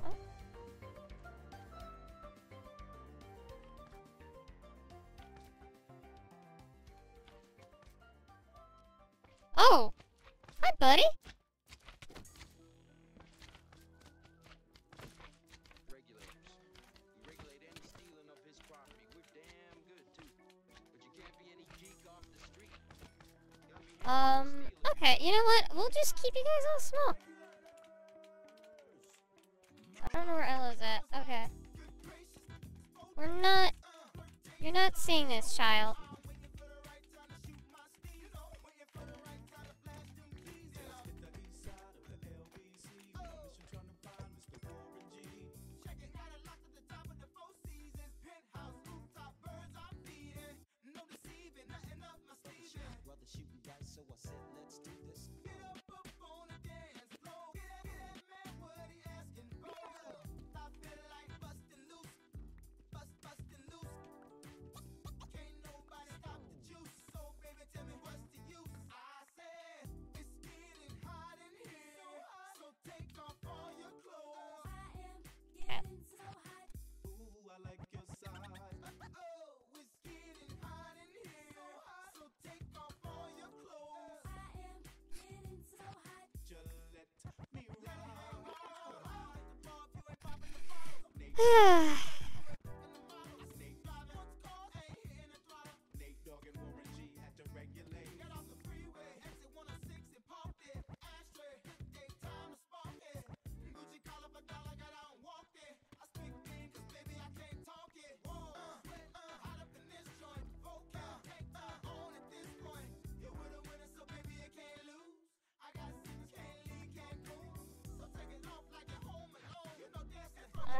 Oh. Oh! Hi, buddy! Um, okay, you know what? We'll just keep you guys all small.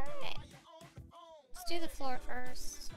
Alright. Let's do the floor first.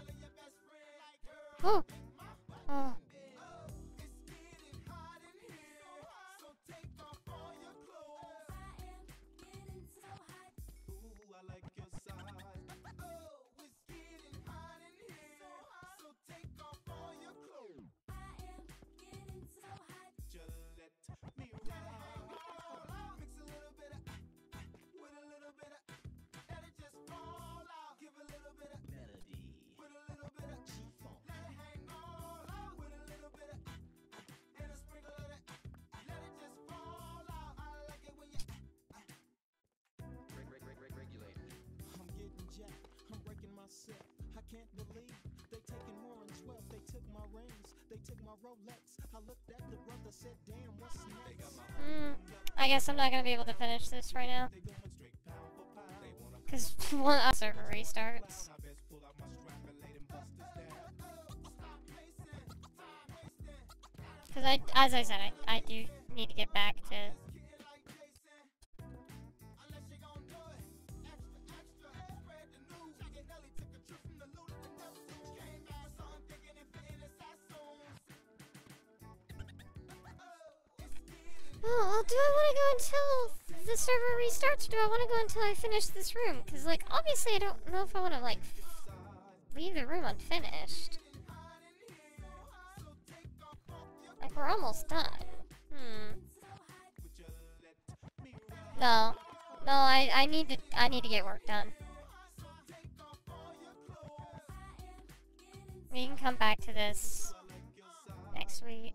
Can't believe they taking more than 12. They took my rings, they took my Rolex. I looked at the brother, said, damn, what's next? They got my Mm, I guess I'm not gonna be able to finish this right now. they going straight pound for pound. They wanna Because one uh, server restarts. I best pull out my strap and lay them busters down. Stop pacing, time wasting. Because I, as I said, I, I do need to get back to. Server do I want to go until I finish this room? Because, like, obviously, I don't know if I want to like leave the room unfinished. Like, we're almost done. Hmm. No, no, I, I need to, I need to get work done. We can come back to this next week.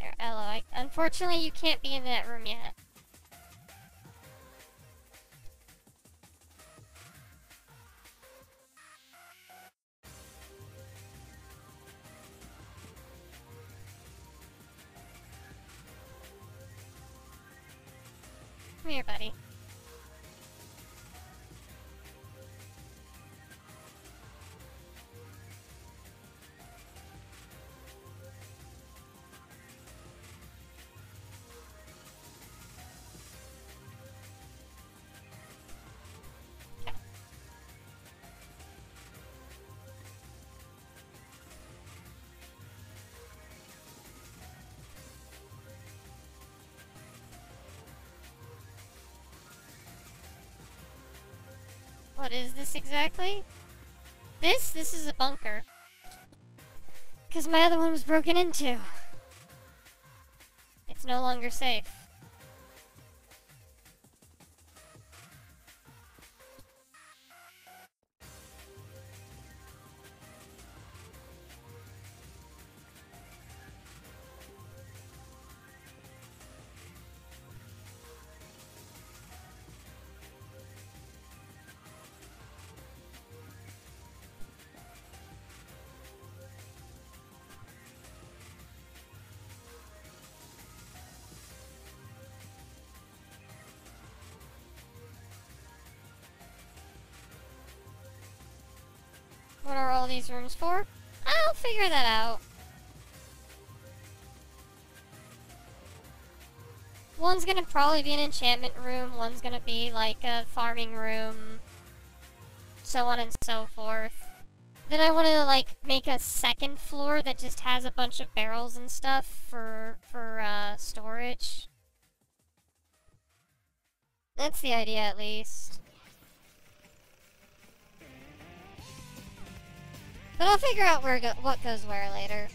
Here, unfortunately, you can't be in that room yet. What is this exactly? This? This is a bunker. Because my other one was broken into. It's no longer safe. Rooms for? I'll figure that out. One's gonna probably be an enchantment room, one's gonna be like a farming room, so on and so forth. Then I want to like make a second floor that just has a bunch of barrels and stuff for for uh, storage. That's the idea, at least. But I'll figure out where go what goes where later.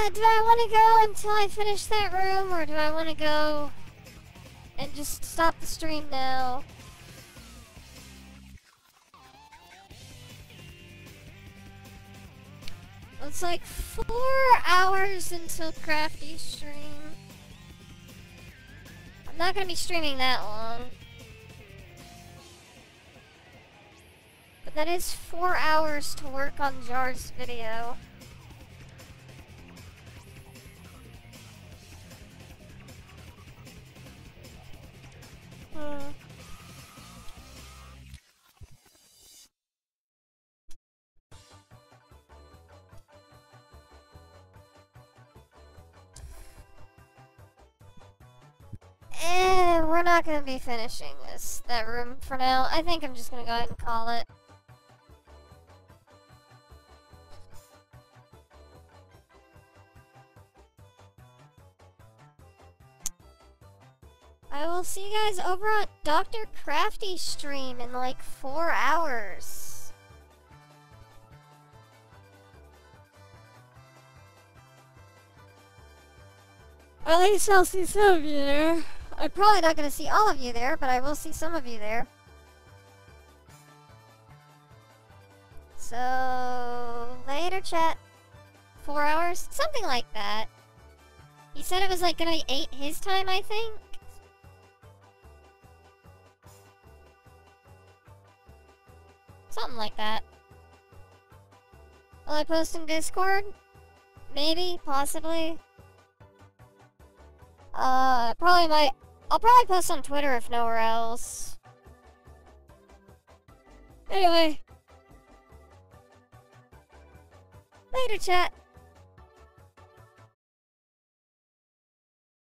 Uh, do I want to go until I finish that room, or do I want to go and just stop the stream now? It's like four hours until Crafty stream. I'm not gonna be streaming that long. But that is four hours to work on Jar's video. Be finishing this that room for now. I think I'm just gonna go ahead and call it. I will see you guys over on Dr. Crafty stream in like four hours. At least I'll see some of you there. I'm probably not going to see all of you there, but I will see some of you there. So, later chat. Four hours? Something like that. He said it was like gonna be eight his time, I think. Something like that. Will I post in Discord? Maybe, possibly. Uh, probably might. I'll probably post on Twitter if nowhere else. Anyway. Later, chat.